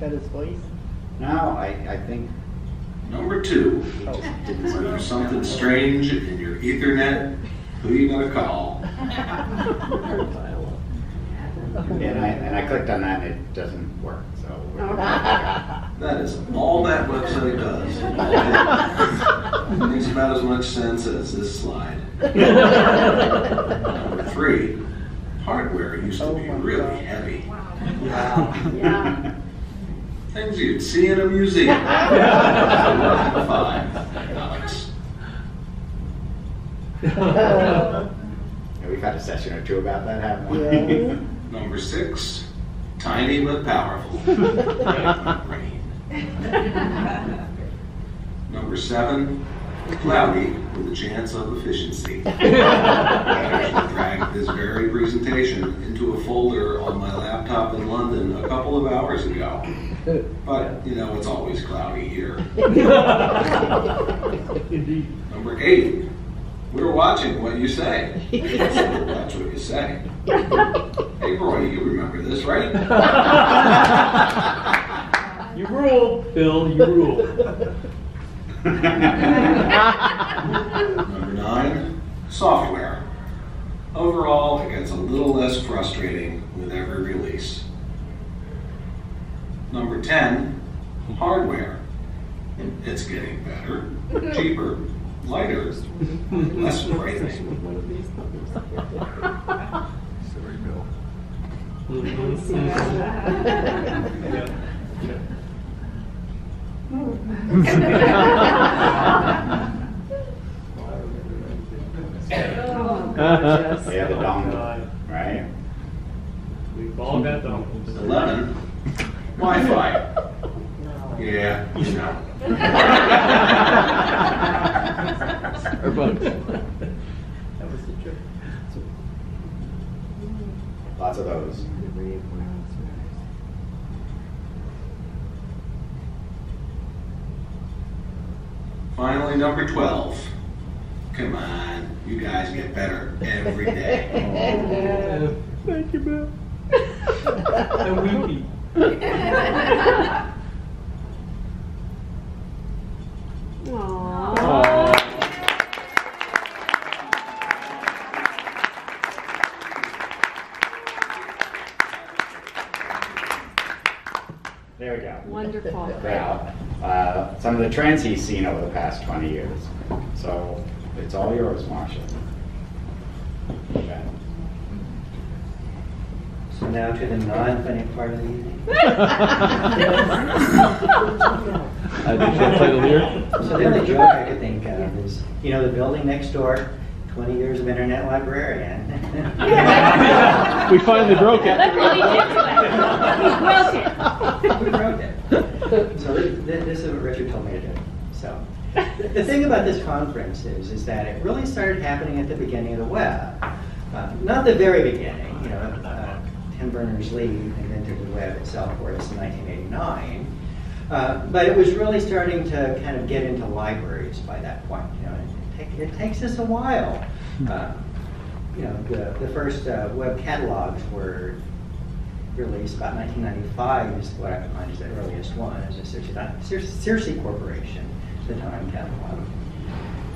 Cut his voice. No, I, I think, Number two, didn't when there's something strange in your ethernet, who you gonna call? And I, and I clicked on that and it doesn't work, so. we're- That is all that website does. It Makes about as much sense as this slide. Number three, hardware used to be really heavy. Wow. Yeah. Things you'd see in a museum. Five, Alex. Yeah, We've had a session or two about that, haven't we? Number six, tiny but powerful. Rain. Number seven, cloudy with a chance of efficiency. I actually dragged this very presentation into a folder on my laptop in London a couple of hours ago. But, you know, it's always cloudy here. Indeed. Number eight, we're watching what you say. That's what you say. Hey, Roy, you remember this, right? You rule, Bill, you rule. Number nine, software. Overall, it gets a little less frustrating with every release. Number 10, hardware. It's getting better, cheaper, lighter, less frightening. Sorry, Bill. Mm-hmm. Yeah, the dongle, right? We've all got those. 11, Wi-Fi. Yeah, you know. Or bugs. Lots of those. Finally, number 12. Come on, you guys get better every day. Thank you, Bill. And weepy. some trends he's seen over the past 20 years. So it's all yours, Marshall. Okay. So now to the non-funny part of the evening. I think that title here. So the only joke I could think of is, you know, the building next door, 20 years of internet librarian. We finally broke it. Look what he did to it. He broke it. We broke it. So this, this is what Richard told me to do. So the thing about this conference is, is that it really started happening at the beginning of the web. Uh, not the very beginning, you know, uh, Tim Berners-Lee invented the web itself for us in 1989. Uh, but it was really starting to kind of get into libraries by that point. You know, it, take, it takes us a while. Uh, you know, the, the first uh, web catalogs were released about 1995 is what I find is the earliest one, as a Sirsi, Corporation, the time catalog.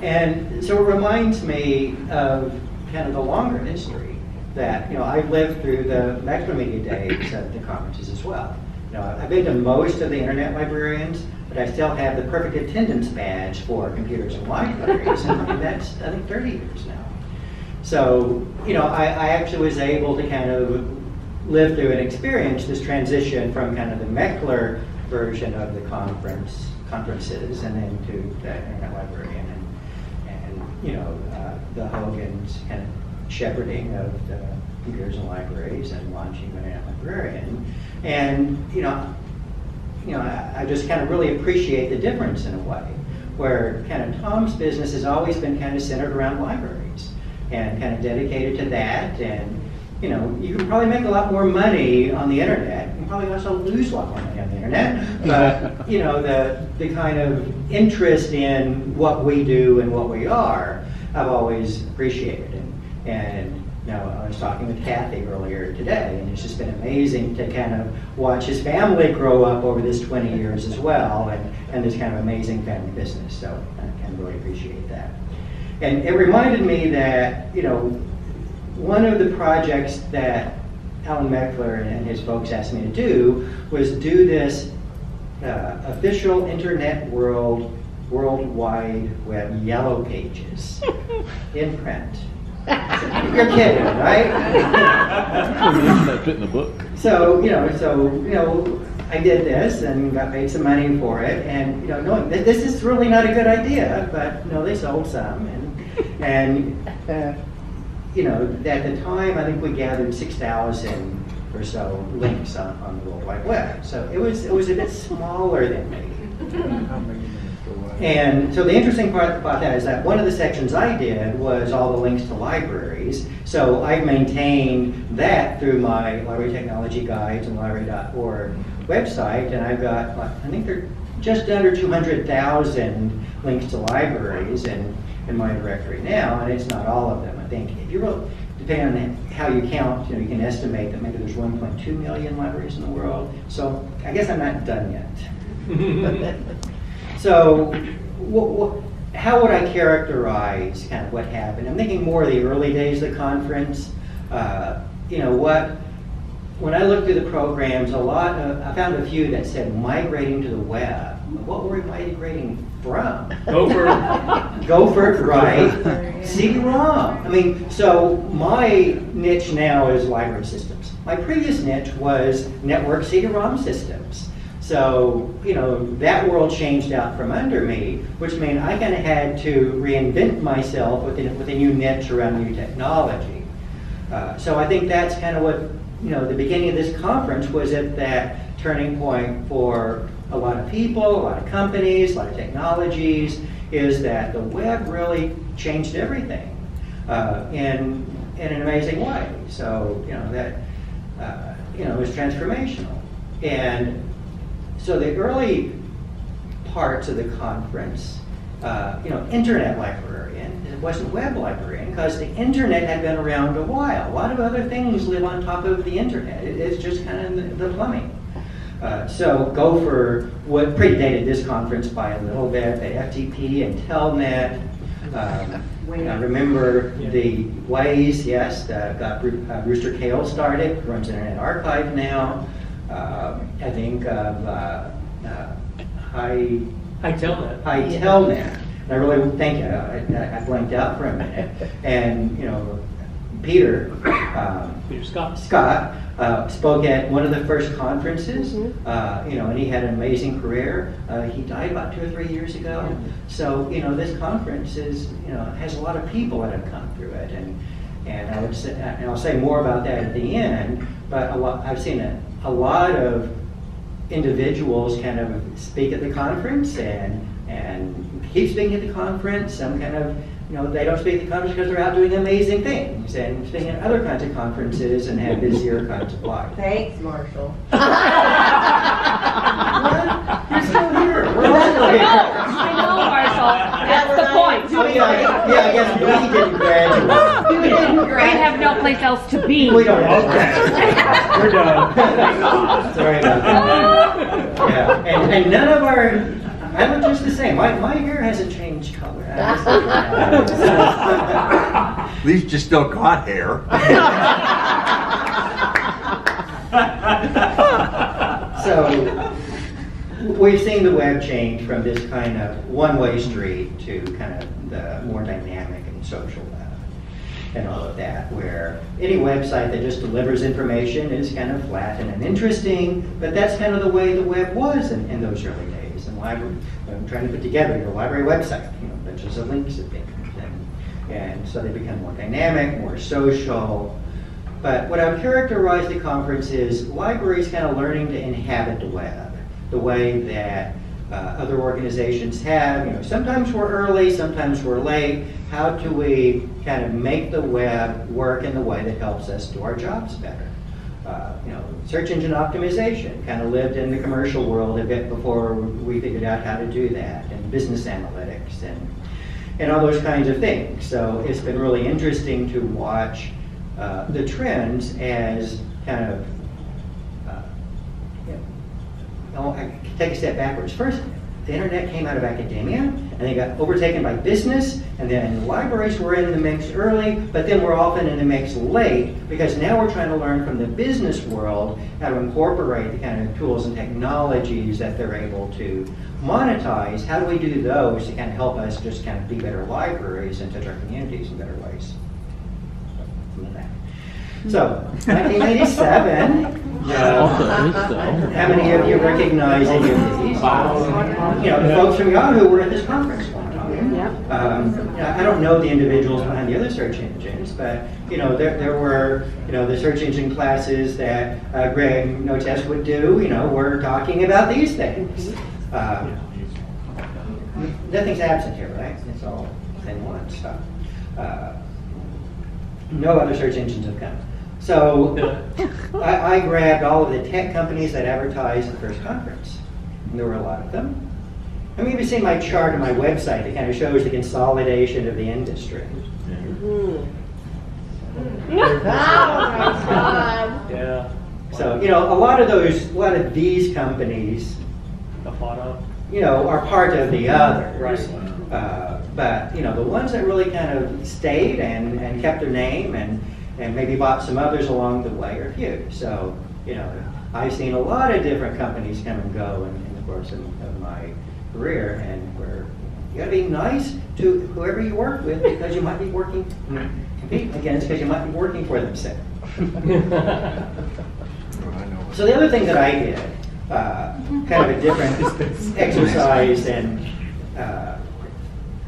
And so it reminds me of kind of the longer history that, you know, I've lived through the Mecklermedia days of the conferences as well. You know, I've been to most of the internet librarians, but I still have the perfect attendance badge for computers and libraries, and that's, I think, 30 years now. So, you know, I, I actually was able to kind of live through and experience this transition from kind of the Meckler version of the conference conferences and then to the Internet Librarian and, and you know, uh, the Hogan's kind of shepherding of the computers and libraries and launching the Internet Librarian. And, you know, you know, I, I just kind of really appreciate the difference in a way, where kind of Tom's business has always been kind of centered around libraries and kind of dedicated to that. And, you know, you can probably make a lot more money on the internet. You can probably also lose a lot more money on the internet. But, you know, the, the kind of interest in what we do and what we are, I've always appreciated. And, and you know, I was talking with Kathy earlier today, and it's just been amazing to kind of watch his family grow up over this 20 years as well, and, and this kind of amazing family business. So I kind of really appreciate that. And it reminded me that, you know, one of the projects that Alan Meckler and his folks asked me to do was do this uh, official internet world, worldwide web yellow pages in print. You're kidding, right? That fit in the book. So, you know, so, you know, I did this and got paid some money for it, and you know, knowing that this is really not a good idea, but you know, they sold some, and and uh, you know, at the time, I think we gathered six thousand or so links on, on the World Wide Web. So it was it was a bit smaller than me. And so the interesting part about that is that one of the sections I did was all the links to libraries. So I've maintained that through my library technology guides and library.org website, and I've got, I think they're just under 200,000 links to libraries in, in my directory now, and it's not all of them. I think if you wrote, depending on how you count, you know, you can estimate that maybe there's 1.2 million libraries in the world. So I guess I'm not done yet. So, wh- wh- how would I characterize kind of what happened? I'm thinking more of the early days of the conference. Uh, you know, what, when I looked through the programs, a lot of, I found a few that said migrating to the web. What were we migrating from? Gopher. Gopher, right. CD-ROM. I mean, so my niche now is library systems. My previous niche was network CD-ROM systems. So, you know, that world changed out from under me, which meant I kind of had to reinvent myself with a, with a new niche around new technology. Uh, so I think that's kind of what, you know, the beginning of this conference was at that turning point for a lot of people, a lot of companies, a lot of technologies, is that the web really changed everything uh, in, in an amazing way. So, you know, that, uh, you know, was transformational. And so the early parts of the conference, uh, you know, internet librarian, it wasn't web librarian because the internet had been around a while. A lot of other things live on top of the internet. It, it's just kind of the, the plumbing. Uh, so Gopher what predated this conference by a little bit, the FTP and Telnet. Um, I remember the WAIS, yes, that got Bru- uh, Brewster Kahle started, runs Internet Archive now. Uh, I think of uh, uh, High, I tell that. Hytelnet. And I really, thank you, I, I blanked out for a minute. And, you know, Peter, um, Peter Scott. Scott uh, spoke at one of the first conferences, uh, you know, and he had an amazing career. Uh, he died about two or three years ago. So, you know, this conference is, you know, has a lot of people that have come through it. And, and I would say, and I'll say more about that at the end, but a lot, I've seen a, a lot of individuals kind of speak at the conference and, and keep speaking at the conference. Some kind of, you know, they don't speak the conference because they're out doing amazing things and speaking at other kinds of conferences and have busier kinds of lives. Thanks, Marshall. You're still here. We're all still here. I know, Marshall. That's the point. Oh, yeah, yeah, I guess we didn't graduate. You didn't We have no place else to be. We don't have Okay. We're done. Sorry about that. Yeah, and, and none of our, I look just the same. My, my hair hasn't changed color. At least you still got hair. So, we've seen the web change from this kind of one-way street to kind of the more dynamic and social web and all of that, where any website that just delivers information is kind of flat and uninteresting, but that's kind of the way the web was in, in those early days. And library, I'm trying to put together your library website, you know, bunches of links and things. And, and so they become more dynamic, more social, but what I would characterize the conference is libraries kind of learning to inhabit the web the way that uh, other organizations have. You know, sometimes we're early, sometimes we're late. How do we kind of make the web work in the way that helps us do our jobs better? Uh, you know, search engine optimization kind of lived in the commercial world a bit before we figured out how to do that, and business analytics and and all those kinds of things. So it's been really interesting to watch uh, the trends as kind of, uh, you know, take a step backwards. First, the internet came out of academia, and they got overtaken by business, and then libraries were in the mix early, but then we're often in the mix late, because now we're trying to learn from the business world how to incorporate the kind of tools and technologies that they're able to monetize. How do we do those to kind of help us just kind of be better libraries and touch our communities in better ways? Some of that. So, 1987. uh, How many of you recognize any of these? You know, the folks from Yahoo were at this conference one time. Um, I don't know the individuals behind the other search engines, but you know, there, there were you know the search engine classes that uh, Greg Notess would do. You know, we're talking about these things. Uh, nothing's absent here, right? It's all thing one stuff. Uh, no other search engines have come. So I, I grabbed all of the tech companies that advertised the first conference, and there were a lot of them. I mean, you've seen my chart on my website that kind of shows the consolidation of the industry. Yeah. So, you know, a lot of those, a lot of these companies, The hot up. you know, are part of the other. Right. Uh, but, you know, the ones that really kind of stayed and, and kept their name and, and maybe bought some others along the way are few. So, you know, I've seen a lot of different companies come and go in, in the course of, of my career and where you gotta be nice to whoever you work with because you might be working, compete against because you might be working for them soon. So the other thing that I did, uh, kind of a different exercise than uh,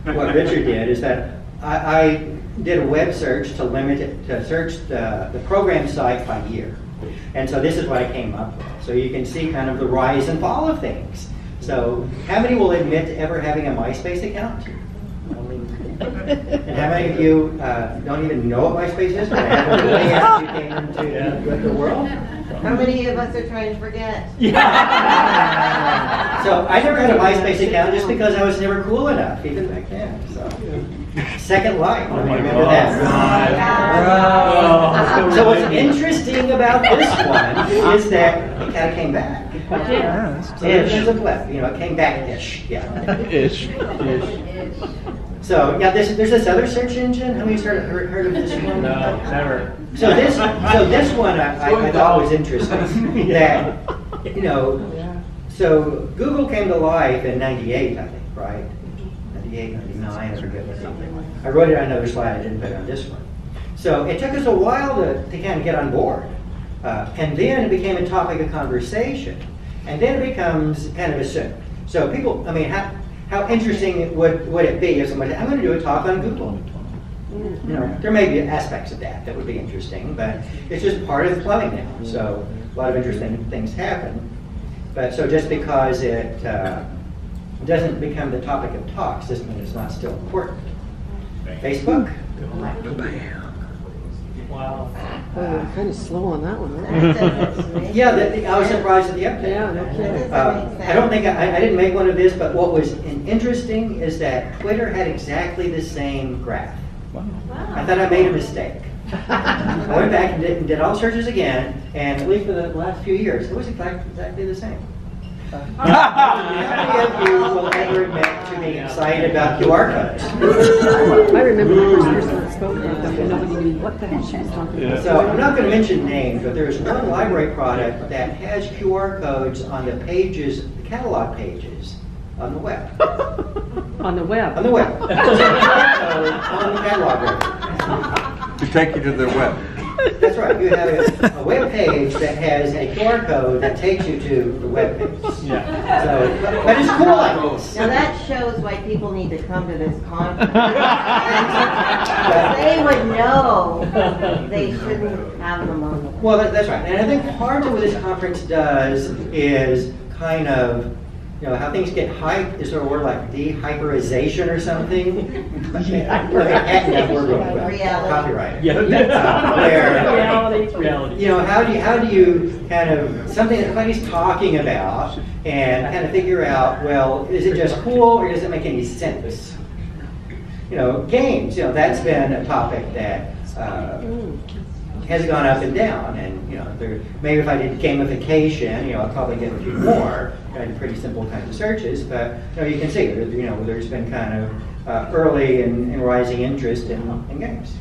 what Richard did, is that I, I did a web search to limit it, to search the, the program site by year. And so this is what I came up with. So you can see kind of the rise and fall of things. So how many will admit to ever having a MySpace account? And how many of you uh, don't even know what MySpace is? But have really after you came into the, the world? How many of us are trying to forget? So I never had a MySpace account just because I was never cool enough, even back then. So Second Life, I oh remember that. So what's interesting about this one is that it kind of came back. Ish, you know, it came back-ish, yeah. Ish. Ish. So, yeah, this, there's this other search engine. How many of you heard, heard heard of this one? No, never. So this, so this one I, I I thought was interesting. That, you know, so Google came to life in '98, I think, right? '98, '99, I forget something. I wrote it on another slide. I didn't put it on this one. So it took us a while to, to kind of get on board, uh, and then it became a topic of conversation, and then it becomes kind of assumed. So people, I mean, how how interesting would would it be if somebody, I'm going to do a talk on Google. You know, there may be aspects of that that would be interesting, but it's just part of the plumbing now. So a lot of interesting things happen. But so just because it uh, doesn't become the topic of talks doesn't mean it's not still important. Facebook. Wow. Oh, kind of slow on that one, right? Yeah, the, the- I was surprised at the update. Yeah, no kidding. Uh, I don't think, I, I didn't make one of this, but what was interesting is that Twitter had exactly the same graph. Wow. I thought I made a mistake. I went back and did, and did all searches again, and at least for the last few years, it was exactly, exactly the same. How many of you will ever admit to being excited about QR codes? I remember the first person that spoke about that, but nobody knew what the hell she was talking about. So I'm not going to mention names, but there's one library product that has QR codes on the pages, the catalog pages on the web. On the web. On the web. There's a QR code on the catalog page. To take you to their web. That's right. You have a, a web page that has a QR code that takes you to the web page. Yeah. So, but- but it's cool like this. Now that shows why people need to come to this conference. They would know they shouldn't have them on the. Well, that, that's right. And I think part of what this conference does is kind of, you know, how things get hyped. Is there a word like de-hyperization or something? yeah. Reality. Copyright. Yeah. Where, Reality. Reality. you know, how do you, how do you kind of, something that everybody's talking about and kind of figure out, well, is it just cool or does it make any sense? You know, games, you know, that's been a topic that uh, has gone up and down. And, you know, there, maybe if I did gamification, you know, I'd probably get a few more, did pretty simple kinds of searches. But, you know, you can see, you know, there's been kind of uh, early and, and rising interest in, in games.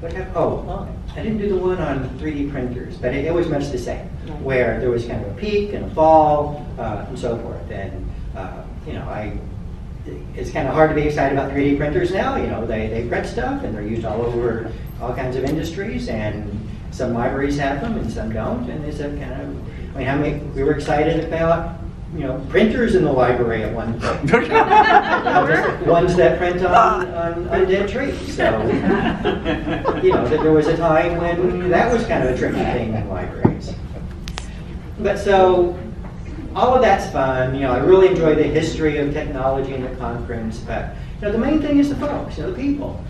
What oh, I didn't do the one on 3D printers, but it, it was much the same, where there was kind of a peak and a fall uh, and so forth. And uh, you know, I it's kind of hard to be excited about 3D printers now. You know, they, they print stuff and they're used all over all kinds of industries, and some libraries have them and some don't. And it's a kind of, I mean, how many, we were excited about, you know, printers in the library at one point. You know, just Ones that print on, on, on dead trees. So, you know, that there was a time when that was kind of a tricky thing in libraries. But so, all of that's fun. You know, I really enjoy the history of technology in the conference. But you know, the main thing is the folks, you know, the people.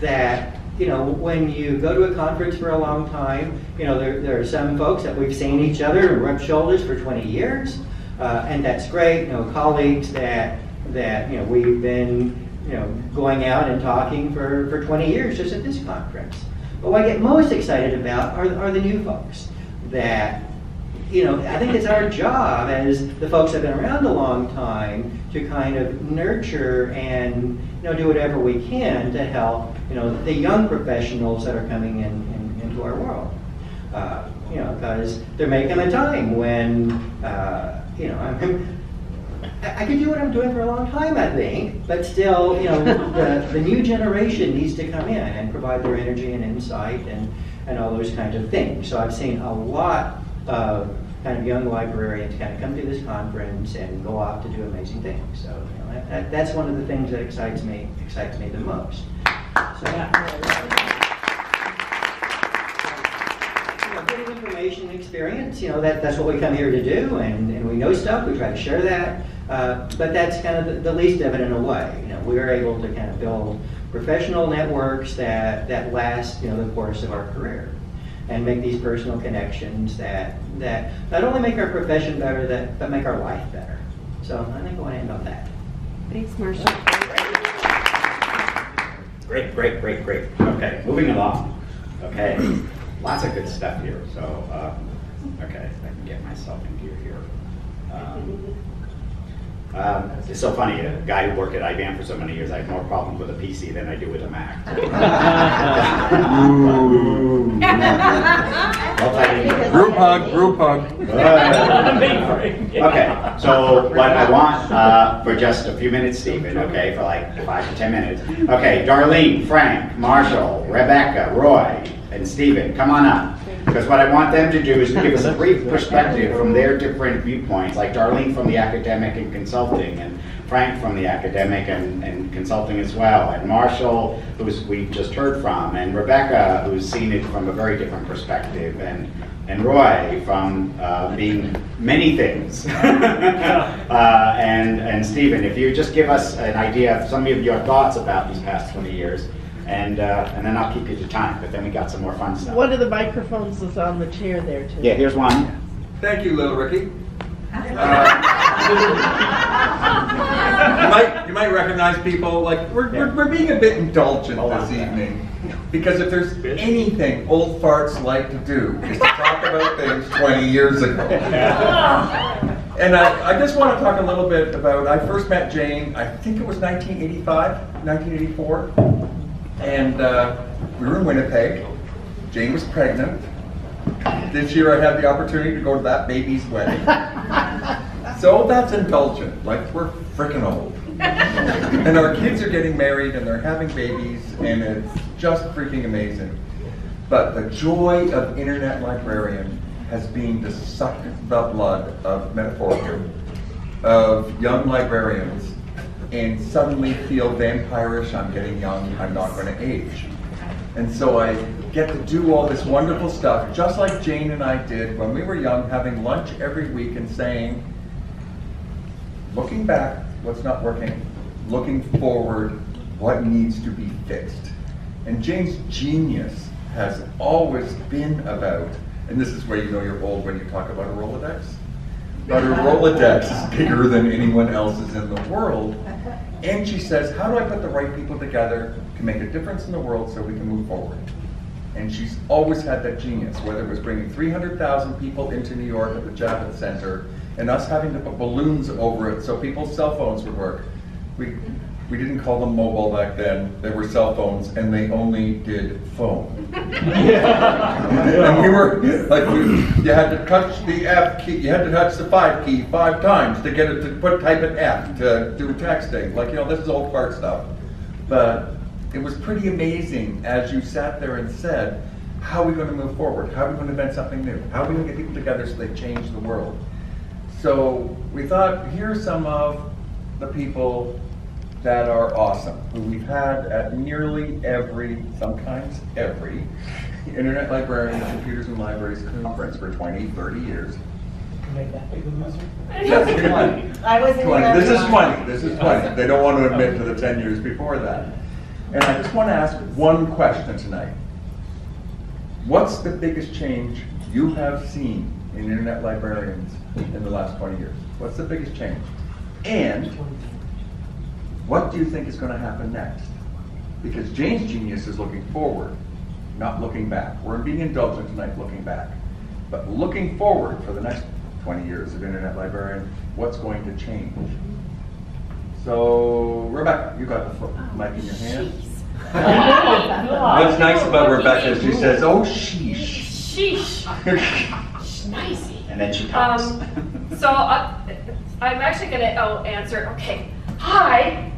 That you know, when you go to a conference for a long time, you know, there, there are some folks that we've seen each other and rubbed shoulders for 20 years, uh, and that's great. You know, colleagues that that you know we've been you know going out and talking for for 20 years just at this conference. But what I get most excited about are, are the new folks that you know, I think it's our job as the folks that have been around a long time to kind of nurture and you know do whatever we can to help you know the young professionals that are coming in, in into our world. Uh, you know, because they're making a time when uh, you know I I could do what I'm doing for a long time, I think, but still, you know, the, the new generation needs to come in and provide their energy and insight and, and all those kinds of things. So I've seen a lot of kind of young librarians kind of come to this conference and go off to do amazing things. So you know, that, that, that's one of the things that excites me excites me the most. So you know, getting information experience, you know, that, that's what we come here to do, and, and we know stuff, we try to share that, uh, but that's kind of the, the least of it in a way. You know, we are able to kind of build professional networks that, that last, you know, the course of our career and make these personal connections that, that not only make our profession better, that, but make our life better. So I think I want to end on that. Thanks, Marshall. Great, great, great, great. Okay, moving along. Okay, lots of good stuff here. So, uh, okay, I can get myself in gear here. Um, um, it's so funny, a guy who worked at IBM for so many years, I have more problems with a PC than I do with a Mac. Group hug, group hug. Okay, so what I want uh, for just a few minutes, Stephen, okay, for like five to 10 minutes. Okay, Darlene, Frank, Marshall, Rebecca, Roy, and Stephen, come on up. Because what I want them to do is give us a brief perspective from their different viewpoints, like Darlene from the academic and consulting, and Frank from the academic and, and consulting as well, and Marshall, who we just heard from, and Rebecca, who's seen it from a very different perspective, and, and Roy from uh, being many things. uh, and, and Stephen, if you just give us an idea of some of your thoughts about these past 20 years, and, uh, and then I'll keep you to time, but then we got some more fun stuff. One of the microphones is on the chair there too. Yeah, here's one. Thank you, little Ricky. you might you might recognize people like we're, we're, we're being a bit indulgent this evening because if there's anything old farts like to do is to talk about things 20 years ago. And I, I just want to talk a little bit about I first met Jane I think it was 1985 1984 and uh, we were in Winnipeg. Jane was pregnant. This year I had the opportunity to go to that baby's wedding. So that's indulgent, like we're freaking old. and our kids are getting married and they're having babies and it's just freaking amazing. But the joy of internet librarian has been to suck the blood of metaphorically of young librarians and suddenly feel vampirish, I'm getting young, I'm not going to age. And so I get to do all this wonderful stuff, just like Jane and I did when we were young, having lunch every week and saying, looking back, what's not working, looking forward, what needs to be fixed. And Jane's genius has always been about, and this is where you know you're old when you talk about a Rolodex, but her Rolodex is bigger than anyone else's in the world. And she says, how do I put the right people together to make a difference in the world so we can move forward? And she's always had that genius, whether it was bringing 300,000 people into New York at the Javits Center and us having to put balloons over it so people's cell phones would work. We, We didn't call them mobile back then. They were cell phones, and they only did phone. and we were like, we, you had to touch the F key. You had to touch the five key five times to get it to put type an F to do texting. Like you know, this is old fart stuff. But it was pretty amazing as you sat there and said, "How are we going to move forward? How are we going to invent something new? How are we going to get people together so they change the world?" So we thought, here's some of the people that are awesome, who we've had at nearly every, sometimes every, Internet Librarian Computers and Libraries Conference for 20, 30 years. Make that big of a loser. Yes, 20. I was in 20. This is one. 20, this is 20. They don't want to admit to the 10 years before that. And I just want to ask one question tonight. What's the biggest change you have seen in Internet librarians in the last 20 years? What's the biggest change? And what do you think is going to happen next? Because Jane's genius is looking forward, not looking back. We're being indulgent tonight looking back. But looking forward for the next 20 years of Internet Librarian, what's going to change? So, Rebecca, you got the fo- mic in your hand. What's nice about Rebecca is she says, oh, sheesh. Sheesh. Schmeisy. And then she talks. Um, so uh, I'm actually going to oh, answer. Okay, hi.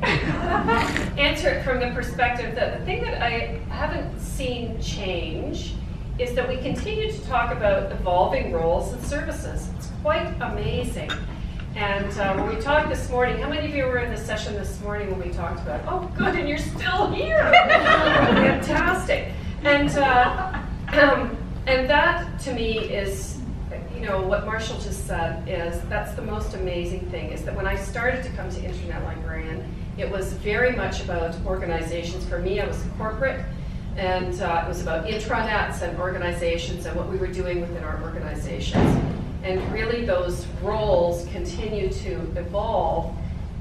answer it from the perspective that the thing that I haven't seen change is that we continue to talk about evolving roles and services. It's quite amazing. And uh, when we talked this morning, how many of you were in the session this morning when we talked about? Oh, good, and you're still here. Fantastic. And uh, um, and that to me is, you know, what Marshall just said is that's the most amazing thing is that when I started to come to Internet Librarian, it was very much about organizations. For me, I was corporate, and uh, it was about intranets and organizations and what we were doing within our organizations. And really, those roles continue to evolve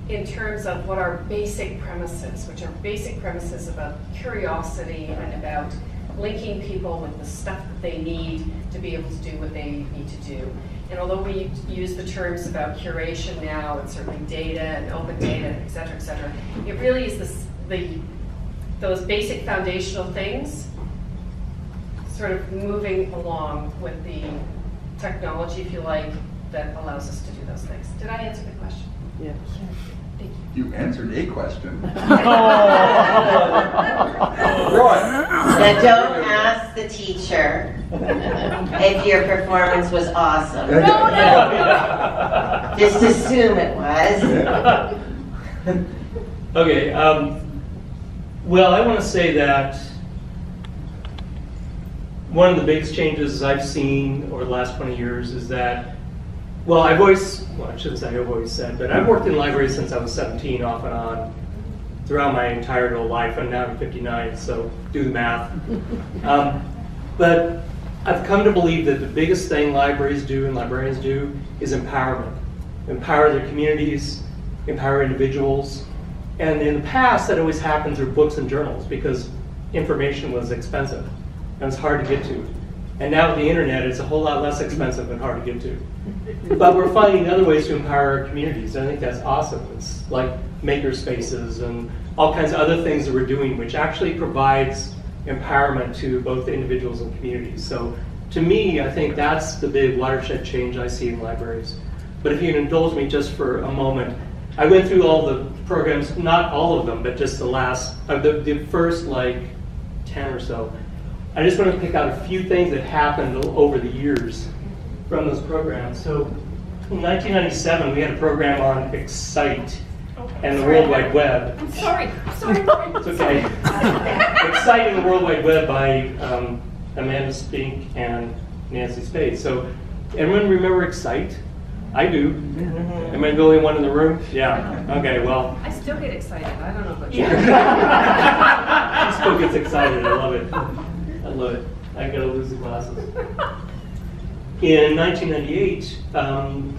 in terms of what our basic premises, which are basic premises about curiosity and about linking people with the stuff that they need to be able to do what they need to do. And although we use the terms about curation now and certainly data and open data, et cetera, et cetera, it really is this, the, those basic foundational things sort of moving along with the technology, if you like, that allows us to do those things. Did I answer the question? Yeah. Thank you. You answered a question. Now, don't ask the teacher if your performance was awesome. No, no. Just assume it was. Okay, um, well, I want to say that one of the biggest changes I've seen over the last 20 years is that, well, I've always, well, I shouldn't say I've always said, but I've worked in libraries since I was 17 off and on throughout my entire adult life. And now I'm now 59, so do the math. Um, but I've come to believe that the biggest thing libraries do and librarians do is empowerment. Empower their communities, empower individuals. And in the past, that always happened through books and journals because information was expensive and it's hard to get to. And now with the internet, it's a whole lot less expensive and hard to get to. But we're finding other ways to empower our communities. and I think that's awesome. It's like maker spaces and all kinds of other things that we're doing, which actually provides empowerment to both individuals and communities. So to me, I think that's the big watershed change I see in libraries. But if you indulge me just for a moment, I went through all the programs, not all of them, but just the last, uh, the, the first like 10 or so. I just want to pick out a few things that happened over the years from those programs. So in 1997, we had a program on Excite and the Sorry. World Wide Web. I'm sorry. I'm sorry. It's okay. Excite and the World Wide Web by um, Amanda Spink and Nancy Spade. So everyone remember Excite? I do. Am I the only one in the room? Yeah. Okay, well, I still get excited. I don't know about you. she still gets excited. I love it. I love it. I gotta lose the glasses. In 1998, um,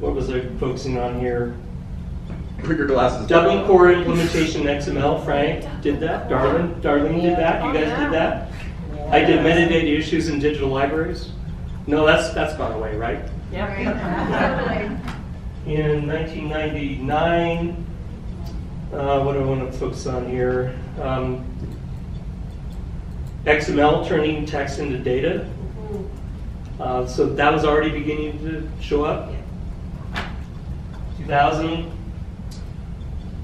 what was I focusing on here? Put your glasses Dublin Core Implementation XML. Frank did that. Darlene, Darlene did that. You Oh, guys yeah. did that. I did metadata issues in digital libraries. No, that's that's gone away, right? Yeah. In 1999, Uh, what do I want to focus on here? Um, XML turning text into data. Uh, so that was already beginning to show up. 2000,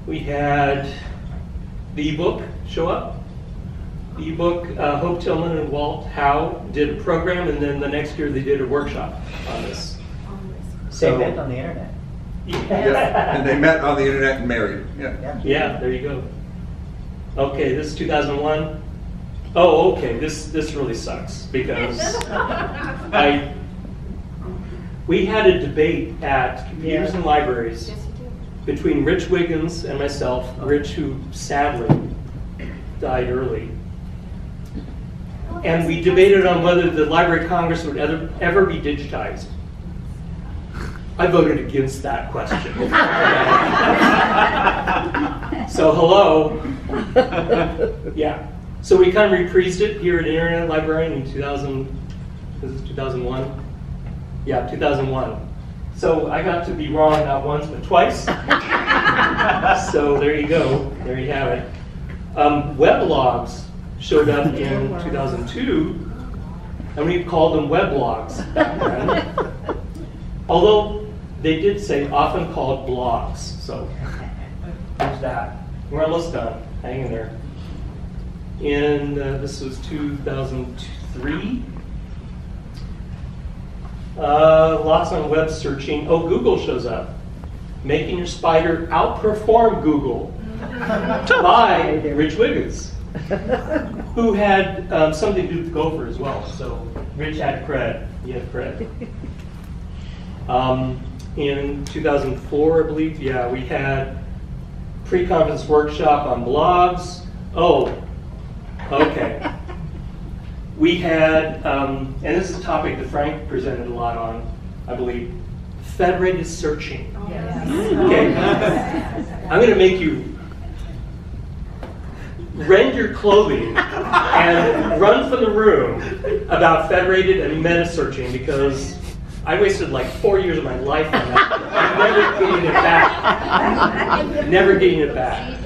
we had the ebook show up. The ebook, uh, Hope Tillman and Walt Howe did a program, and then the next year they did a workshop on this. So, They met on the internet. Yeah, and they met on the internet and married, yeah. Yeah, there you go. Okay, this is 2001. Oh, okay, this, this really sucks because I, we had a debate at Computers and Libraries between Rich Wiggins and myself, Rich who sadly died early. And we debated on whether the Library of Congress would ever, ever be digitized. I voted against that question. so hello. yeah. So we kind of reprised it here at Internet Librarian in 2000. This is 2001. Yeah, 2001. So I got to be wrong not once but twice. so there you go. There you have it. Um, weblogs showed up in 2002, and we called them weblogs. Although they did say often called blogs. So there's that. We're almost done. Hang in there. And uh, this was 2003. Uh, lots on web searching. Oh, Google shows up. Making your spider outperform Google by Rich Wiggins, who had um, something to do with Gopher as well. So Rich had cred. He had cred. Um, in 2004, I believe, yeah, we had pre-conference workshop on blogs. Oh, okay. We had, um, and this is a topic that Frank presented a lot on, I believe, federated searching. Okay, I'm going to make you rend your clothing and run from the room about federated and meta searching because I wasted like four years of my life on that. I'm never getting it back. Never getting it back.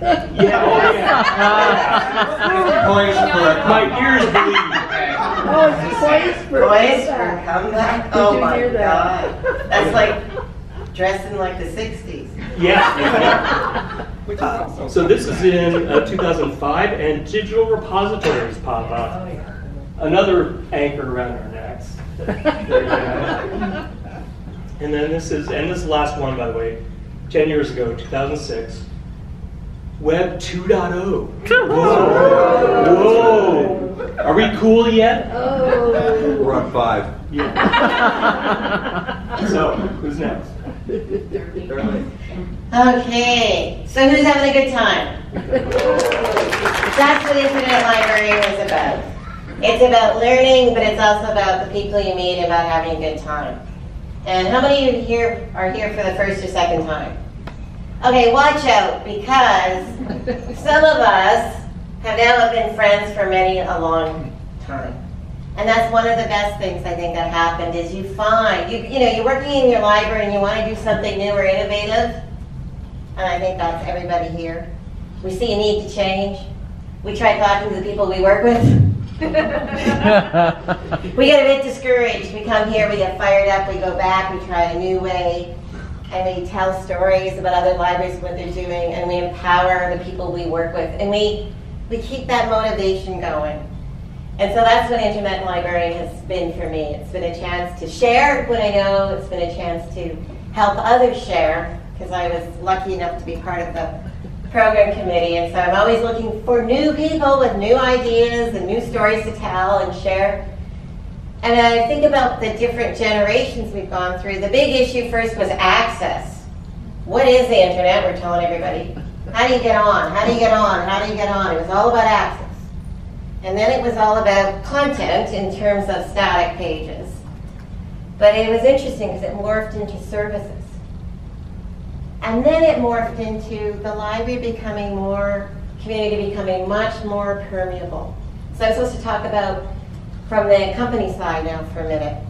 Yeah, oh yeah. Points for My ears bleed. Oh, it's twice for Boys for comeback? Did Oh you my hear that? god. That's like dressing like the 60s. Yeah. So this is in uh, 2005, and digital repositories pop up. Another anchor around our necks. There you go. And then this is, and this last one, by the way, 10 years ago, 2006, Web 2.0. Whoa. Whoa. Are we cool yet? Oh. We're on five. Yeah. So, who's next? Okay, so who's having a good time? That's what Internet Library was about. It's about learning, but it's also about the people you meet and about having a good time. And how many of you here are here for the first or second time? Okay, watch out because some of us have now been friends for many a long time. And that's one of the best things I think that happened is you find, you, you know, you're working in your library and you want to do something new or innovative. And I think that's everybody here. We see a need to change. We try talking to the people we work with. we get a bit discouraged. We come here, we get fired up, we go back, we try a new way, and we tell stories about other libraries, and what they're doing, and we empower the people we work with. And we, we keep that motivation going. And so that's what Internet Librarian has been for me. It's been a chance to share what I know. It's been a chance to help others share, because I was lucky enough to be part of the program committee. And so I'm always looking for new people with new ideas and new stories to tell and share. And I think about the different generations we've gone through. The big issue first was access. What is the internet? We're telling everybody. How do you get on? How do you get on? How do you get on? It was all about access. And then it was all about content in terms of static pages. But it was interesting because it morphed into services. And then it morphed into the library becoming more, community becoming much more permeable. So I'm supposed to talk about from the company side now for a minute.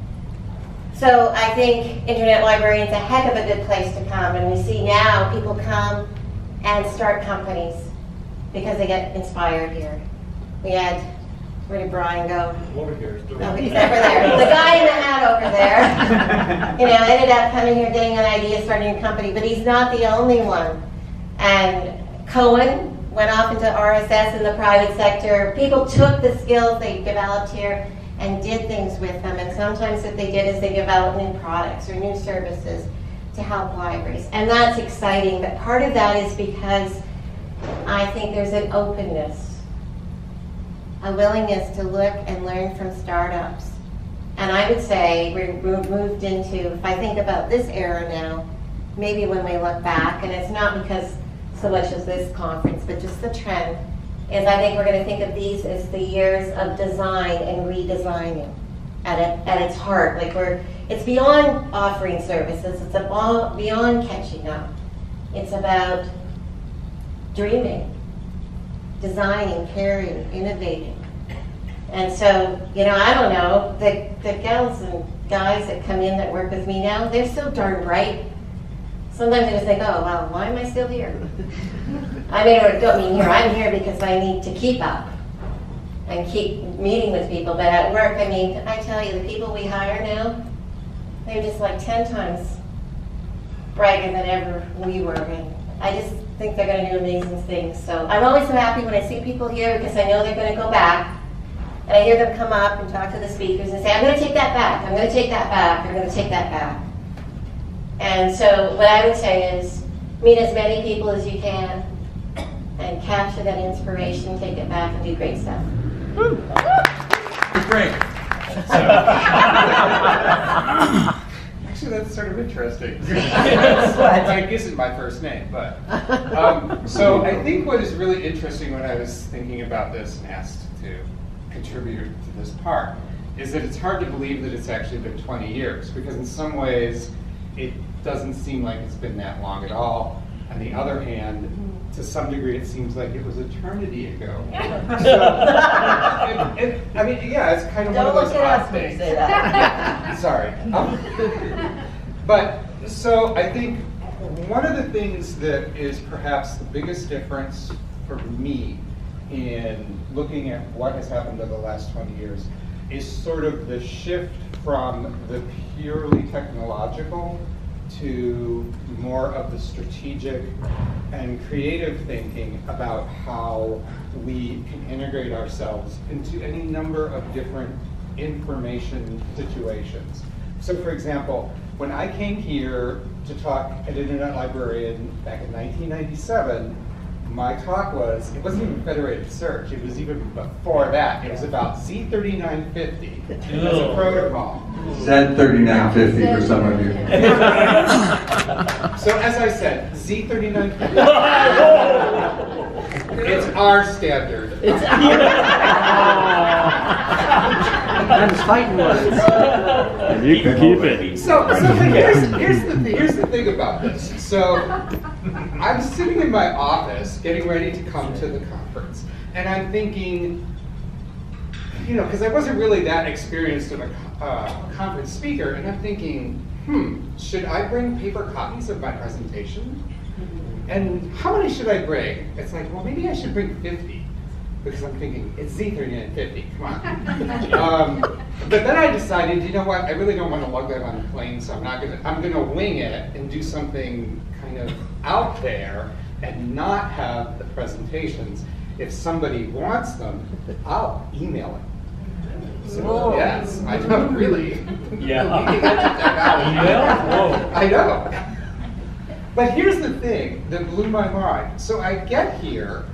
So I think Internet Librarian's a heck of a good place to come, and we see now people come and start companies because they get inspired here. We had, where did Brian go? Over here. Oh, he's over there. The guy in the hat over there, you know, ended up coming here, getting an idea, starting a company, but he's not the only one. And Cohen went off into RSS in the private sector. People took the skills they developed here and did things with them. And sometimes what they did is they developed new products or new services to help libraries. And that's exciting. But part of that is because I think there's an openness, a willingness to look and learn from startups. And I would say we're moved into, if I think about this era now, maybe when we look back, and it's not because so much as this conference, but just the trend, is I think we're going to think of these as the years of design and redesigning at, at its heart. Like we're, it's beyond offering services, it's about, beyond catching up. It's about dreaming, designing, caring, innovating. And so, you know, I don't know, the, the gals and guys that come in that work with me now, they're so darn bright. Sometimes I just think, oh, well, why am I still here? I mean, I don't mean here, I'm here because I need to keep up and keep meeting with people. But at work, I mean, I tell you, the people we hire now, they're just like 10 times brighter than ever we were. And I just think they're going to do amazing things. So I'm always so happy when I see people here because I know they're going to go back. And I hear them come up and talk to the speakers and say, I'm going to take that back, I'm going to take that back, I'm going to take that back. And so what I would say is meet as many people as you can and capture that inspiration, take it back, and do great stuff. Great. Actually, that's sort of interesting. I guess it's my first name, but um, so I think what is really interesting when I was thinking about this and asked to contribute to this part is that it's hard to believe that it's actually been 20 years because in some ways it doesn't seem like it's been that long at all. On the other hand, to some degree, it seems like it was eternity ago. So, it, it, I mean, yeah, it's kind of Don't one of those look at odd us when you things. say that. Sorry. Um, but so I think one of the things that is perhaps the biggest difference for me in looking at what has happened over the last 20 years is sort of the shift from the purely technological to more of the strategic and creative thinking about how we can integrate ourselves into any number of different information situations. So for example, when I came here to talk at Internet Librarian back in 1997, my talk was, it wasn't even federated search, it was even before that. It was about Z3950 as a protocol. Z3950 for some of you. So as I said, Z3950. It's our standard. It's That's fighting words. And you can keep it. So, so but here's, here's, the, here's the thing about this. So, I'm sitting in my office getting ready to come to the conference, and I'm thinking, you know, because I wasn't really that experienced of a uh, conference speaker, and I'm thinking, hmm, should I bring paper copies of my presentation? And how many should I bring? It's like, well, maybe I should bring 50. Because I'm thinking, it's Z3950, come on. um, but then I decided, you know what, I really don't want to lug that on the plane, so I'm not gonna, I'm gonna wing it and do something kind of out there and not have the presentations. If somebody wants them, I'll email it. So, Whoa. yes, I know, really. Yeah. We can get to technology. Email? Whoa. I know. But here's the thing that blew my mind. So I get here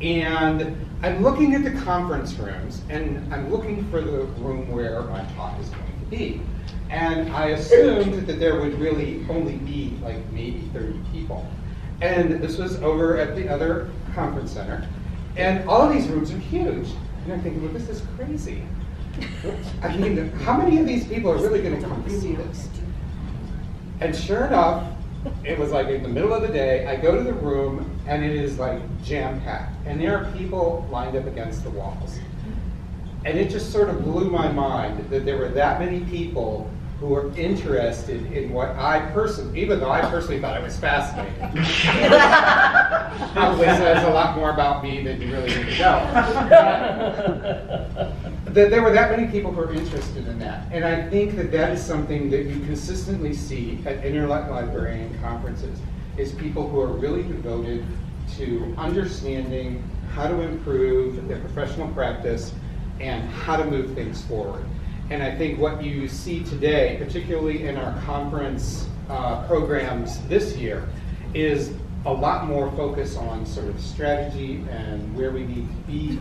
and I'm looking at the conference rooms and I'm looking for the room where my talk is going to be. And I assumed that there would really only be like maybe 30 people. And this was over at the other conference center. And all of these rooms are huge. And I'm thinking, well, this is crazy. I mean, how many of these people are really going to come see this? And sure enough, it was like in the middle of the day, I go to the room and it is like jam packed. And there are people lined up against the walls. And it just sort of blew my mind that there were that many people who are interested in what I personally, even though I personally thought it was fascinating. Probably says a lot more about me than you really need to know. That there were that many people who are interested in that. And I think that that is something that you consistently see at Internet Librarian conferences, is people who are really devoted to understanding how to improve their professional practice and how to move things forward. And I think what you see today, particularly in our conference uh, programs this year, is a lot more focus on sort of strategy and where we need to be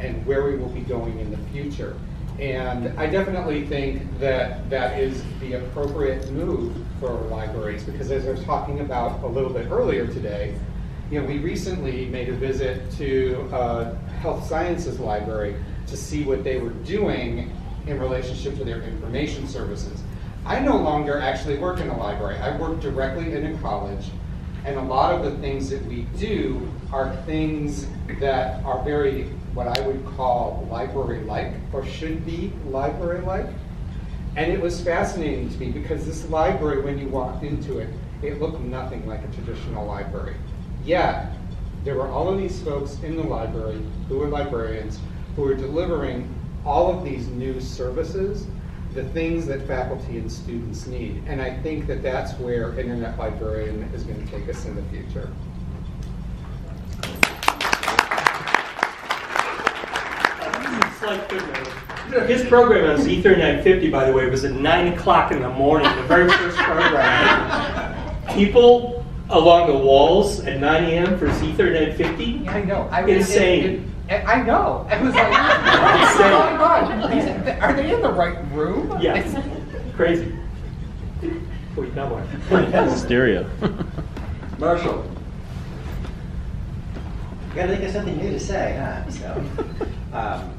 and where we will be going in the future. And I definitely think that that is the appropriate move for libraries because as I was talking about a little bit earlier today, you know, we recently made a visit to a health sciences library to see what they were doing in relationship to their information services. I no longer actually work in a library. I work directly in a college, and a lot of the things that we do are things that are very, what I would call library-like, or should be library-like. And it was fascinating to me because this library, when you walked into it, it looked nothing like a traditional library. Yet, there were all of these folks in the library who were librarians who were delivering all of these new services, the things that faculty and students need. And I think that that's where Internet Librarian is going to take us in the future. Slight. His program on Z3950, by the way, was at 9 o'clock in the morning, the very first program. People along the walls at 9 a.m. for Z3950? Yeah, I know. I mean, Insane. it- it- I know. I was like, oh my God, these- are they in the right room? Yes. Crazy. Wait, now one. Hysteria. Marshall. You gotta think of something new to say, huh? So, um,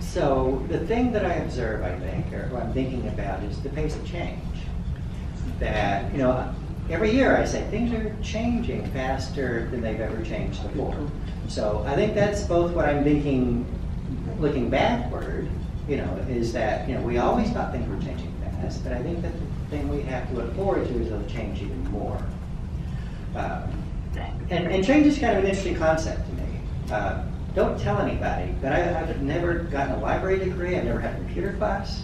so the thing that I observe, I think, or what I'm thinking about, is the pace of change. That you know, every year I say things are changing faster than they've ever changed before. So I think that's both what I'm thinking, looking backward. You know, is that you know we always thought things were changing fast, but I think that the thing we have to look forward to is they'll change even more. Um, and, and change is kind of an interesting concept to me. Uh, don't tell anybody, but I, I've never gotten a library degree. I've never had a computer class.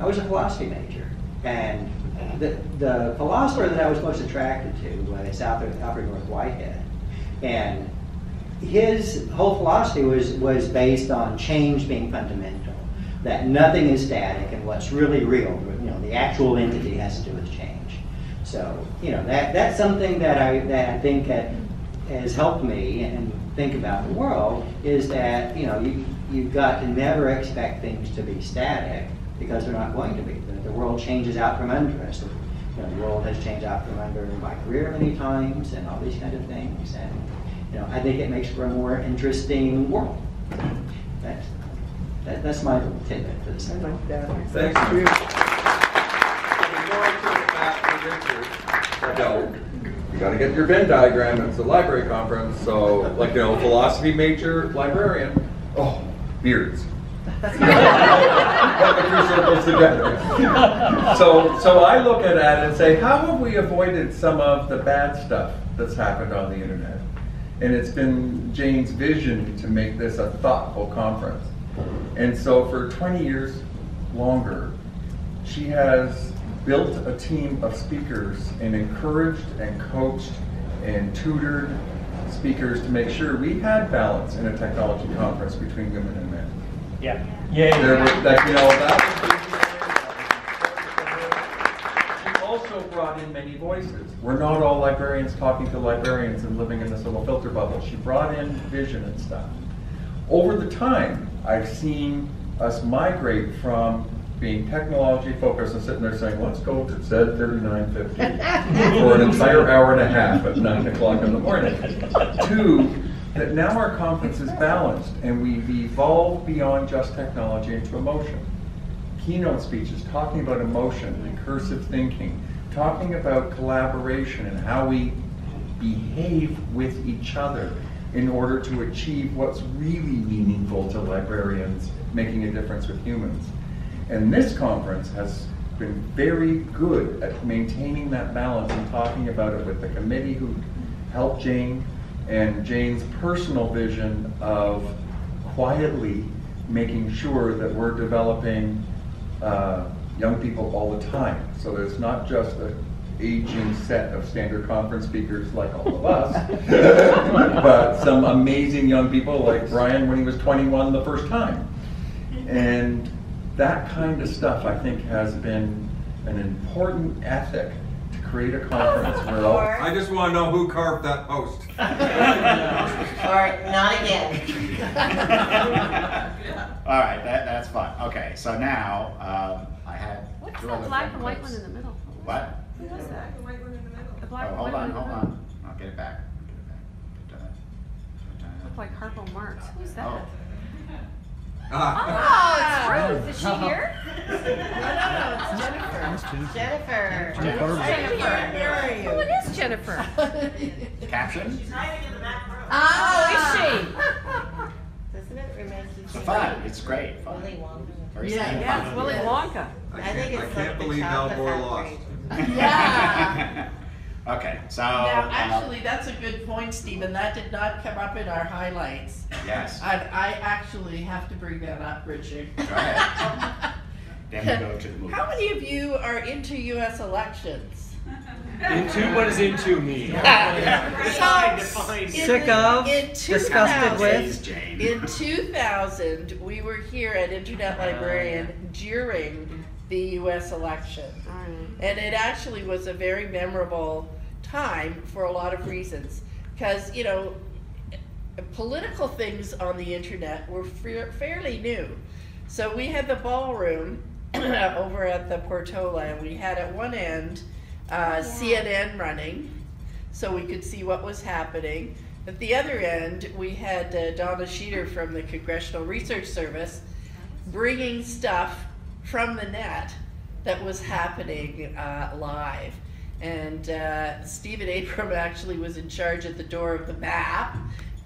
I was a philosophy major, and the, the philosopher that I was most attracted to was Alfred, Alfred North Whitehead, and his whole philosophy was was based on change being fundamental. That nothing is static, and what's really real, you know, the actual entity has to do with change. So, you know, that, that's something that I, that I think that has helped me and think about the world is that, you know, you, you've got to never expect things to be static because they're not going to be. The, the world changes out from under us. You know, the world has changed out from under my career many times and all these kind of things. And, you know, I think it makes for a more interesting world. That's, that, that's my little tidbit for this. I like that. Thanks. Before I turn it back no, you gotta get your Venn diagram, it's a library conference, so, like, you know, philosophy major, librarian, oh, beards. Put the two circles together. So, so I look at that and say, how have we avoided some of the bad stuff that's happened on the internet? And it's been Jane's vision to make this a thoughtful conference. And so for 20 years longer, she has built a team of speakers and encouraged and coached and tutored speakers to make sure we had balance in a technology conference between women and men. Yeah. Yeah. There were, that, you know, that brought in many voices. We're not all librarians talking to librarians and living in this little filter bubble. She brought in vision and stuff. Over the time, I've seen us migrate from being technology focused and sitting there saying, let's go to Z thirty-nine fifty for an entire hour and a half at nine o'clock in the morning, to that now our conference is balanced and we've evolved beyond just technology into emotion. Keynote speeches talking about emotion, recursive thinking, talking about collaboration and how we behave with each other in order to achieve what's really meaningful to librarians, making a difference with humans. And this conference has been very good at maintaining that balance and talking about it with the committee who helped Jane and Jane's personal vision of quietly making sure that we're developing uh, young people all the time. So that it's not just a aging set of standard conference speakers like all of us, but some amazing young people like Brian when he was 21 the first time. And that kind of stuff, I think, has been an important ethic to create a conference where all. I just want to know who carved that post. Or not again. All right, that, that's fine. Okay, so now, um, I had What's two that other black and white one clips. in the middle? What? Who was that? The white one in the middle. The black Oh, and hold white on, one in hold the middle. on. I'll get it back. Get it back. Get, uh, Looked like Harpo Marx. Who's that? Oh. Oh, it's Ruth. Is she here? No, no, no, it's Jennifer. Jennifer. Jennifer. Where are you? Oh, it is Jennifer. Caption? She's hiding in the background. Oh, is she? Doesn't it remind you? So fun, it's great, fun. Willy Wonka. Very Yeah, simple. yeah, it's Willy Wonka. I think it's I like can't the believe chocolate Al Gore factory. lost. Yeah. Okay, so. Now, uh, actually, that's a good point, Stephen. That did not come up in our highlights. Yes. I, I actually have to bring that up, Richard. Go ahead. Then we go to the movie. How many of you are into U.S. elections? Into, what does into mean? So, Define. Sick of, disgusted with. In 2000, we were here at Internet Librarian during the U.S. election. And it actually was a very memorable time for a lot of reasons. Because, you know, political things on the internet were fa- fairly new. So we had the ballroom over at the Portola, and we had at one end uh, CNN running, so we could see what was happening. At the other end, we had uh, Donna Scheeder from the Congressional Research Service bringing stuff from the net that was happening uh, live. And uh, Stephen Abram actually was in charge at the door of the map,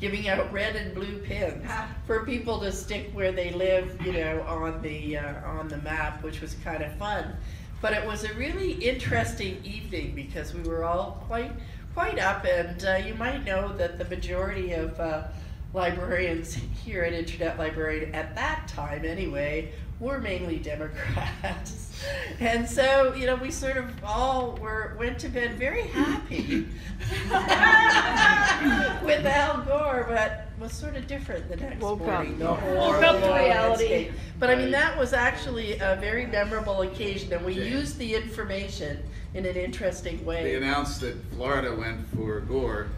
giving out red and blue pins for people to stick where they live, you know, on the uh, on the map, which was kind of fun. But it was a really interesting evening because we were all quite quite up, and uh, you might know that the majority of uh, librarians here at Internet Librarian at that time, anyway, were mainly Democrats. And so, you know, we sort of all were went to bed very happy but was sort of different the next Woke up. morning. The whole Woke up to reality. But I mean, that was actually a very memorable occasion, and we used the information in an interesting way. They announced that Florida went for Gore,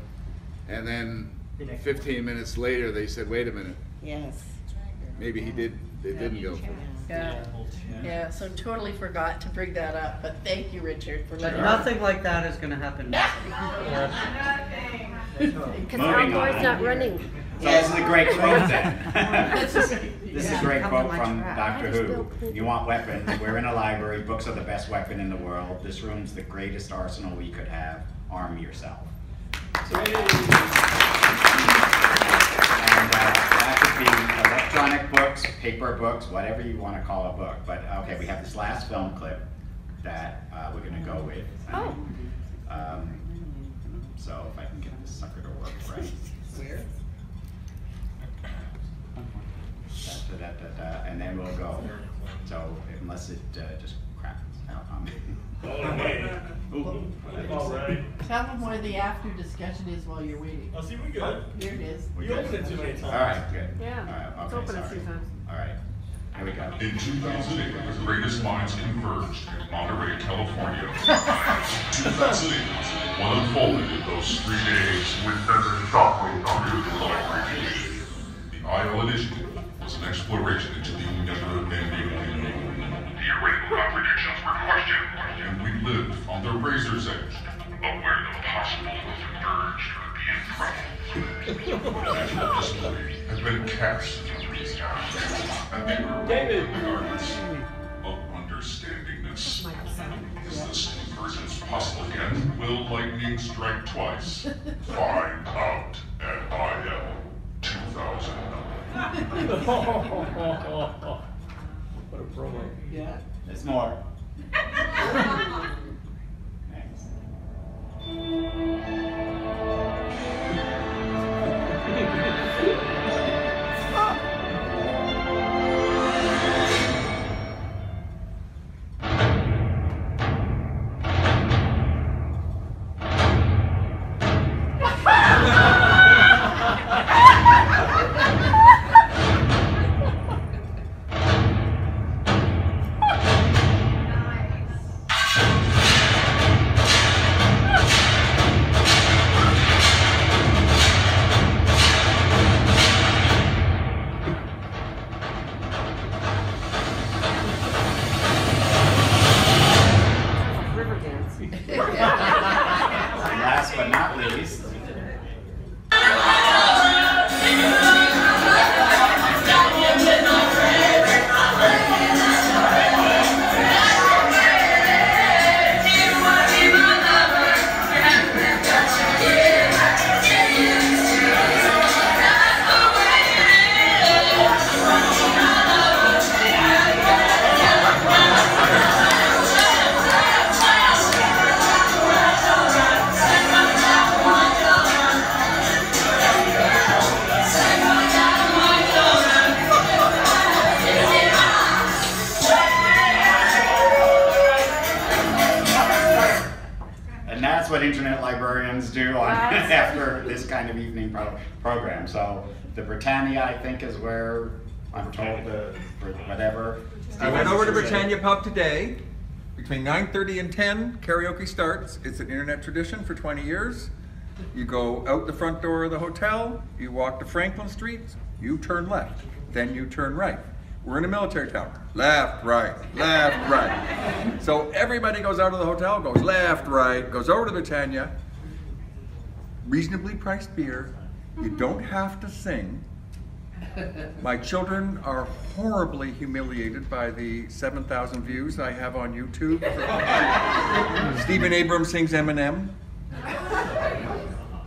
and then 15 minutes later, they said, wait a minute, Yes. maybe he did, they didn't go for it. Yeah, yeah, so totally forgot to bring that up, but thank you, Richard, for But nothing like that is gonna happen. Because Al Gore's not running. So this is a great quote then. This is- This is Yeah. a great quote from. Doctor Who. You want weapons? We're in a library. Books are the best weapon in the world. This room's the greatest arsenal we could have. Arm yourself. So- And uh, that could be electronic books, paper books, whatever you want to call a book. But okay, we have this last film clip that uh, we're going to go with. Oh. Um, so if I can get this sucker to work right. Where? Da, da, da, da, da, and then we'll go. So unless it uh, just craps out on me. Ooh. All right. Tell them where the after discussion is while you're waiting. Oh, see, we good. Here it is. We You good? opened it too many times. All right, good. Yeah, All right, it's okay, open a sorry. few times. All right, we go. In 2008, the greatest minds converged in Monterey, California. 2008, what unfolded in those three days with President Shockwave under the library. The IO Initiative was an exploration into the never-ending unknown. The array of predictions were questioned, and we lived on the razor's edge of where the possible converged or the incredible. National display has been cast in these and they were David. regardless of understandingness. Is this convergence possible again? Will lightning strike twice? Find out at IL 2009. What a promo. Yeah. There's more. River Today. Between 9:30 and 10, karaoke starts. It's an internet tradition for 20 years. You go out the front door of the hotel, you walk to Franklin Street, you turn left, then you turn right. We're in a military town. Left, right, left, right. So everybody goes out of the hotel, goes left, right, goes over to Britannia. Reasonably priced beer. You don't have to sing. My children are horribly humiliated by the 7,000 views I have on YouTube. Stephen Abrams sings Eminem.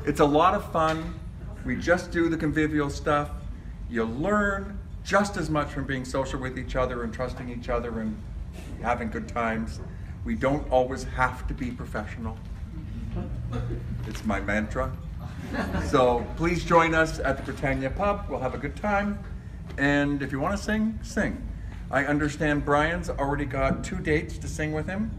It's a lot of fun. We just do the convivial stuff. You learn just as much from being social with each other and trusting each other and having good times. We don't always have to be professional. It's my mantra. So please join us at the Britannia Pub. We'll have a good time. And if you want to sing, sing. I understand Brian's already got two dates to sing with him.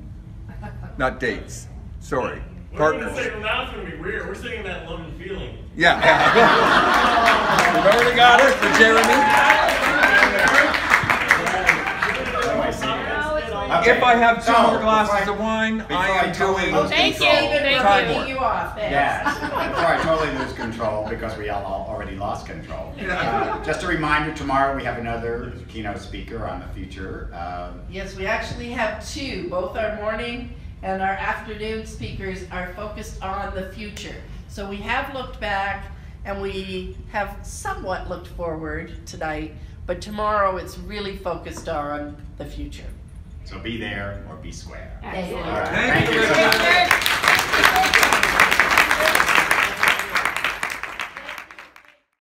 Not dates, sorry, We're partners. say, now it's gonna be weird. We're singing that love and feeling. Yeah. We've already got it for Jeremy. If I have two No, more glasses before of wine, before I am totally doing. lose Thank you, control. David, for Time kicking warp. you off there. Yes, before I totally lose control, because we all al- already lost control. Uh, Just a reminder, tomorrow we have another keynote speaker on the future. Um, Yes, we actually have two. Both our morning and our afternoon speakers are focused on the future. So we have looked back and we have somewhat looked forward tonight, but tomorrow it's really focused on the future. So be there or be square. Excellent. Thank, Thank, you. you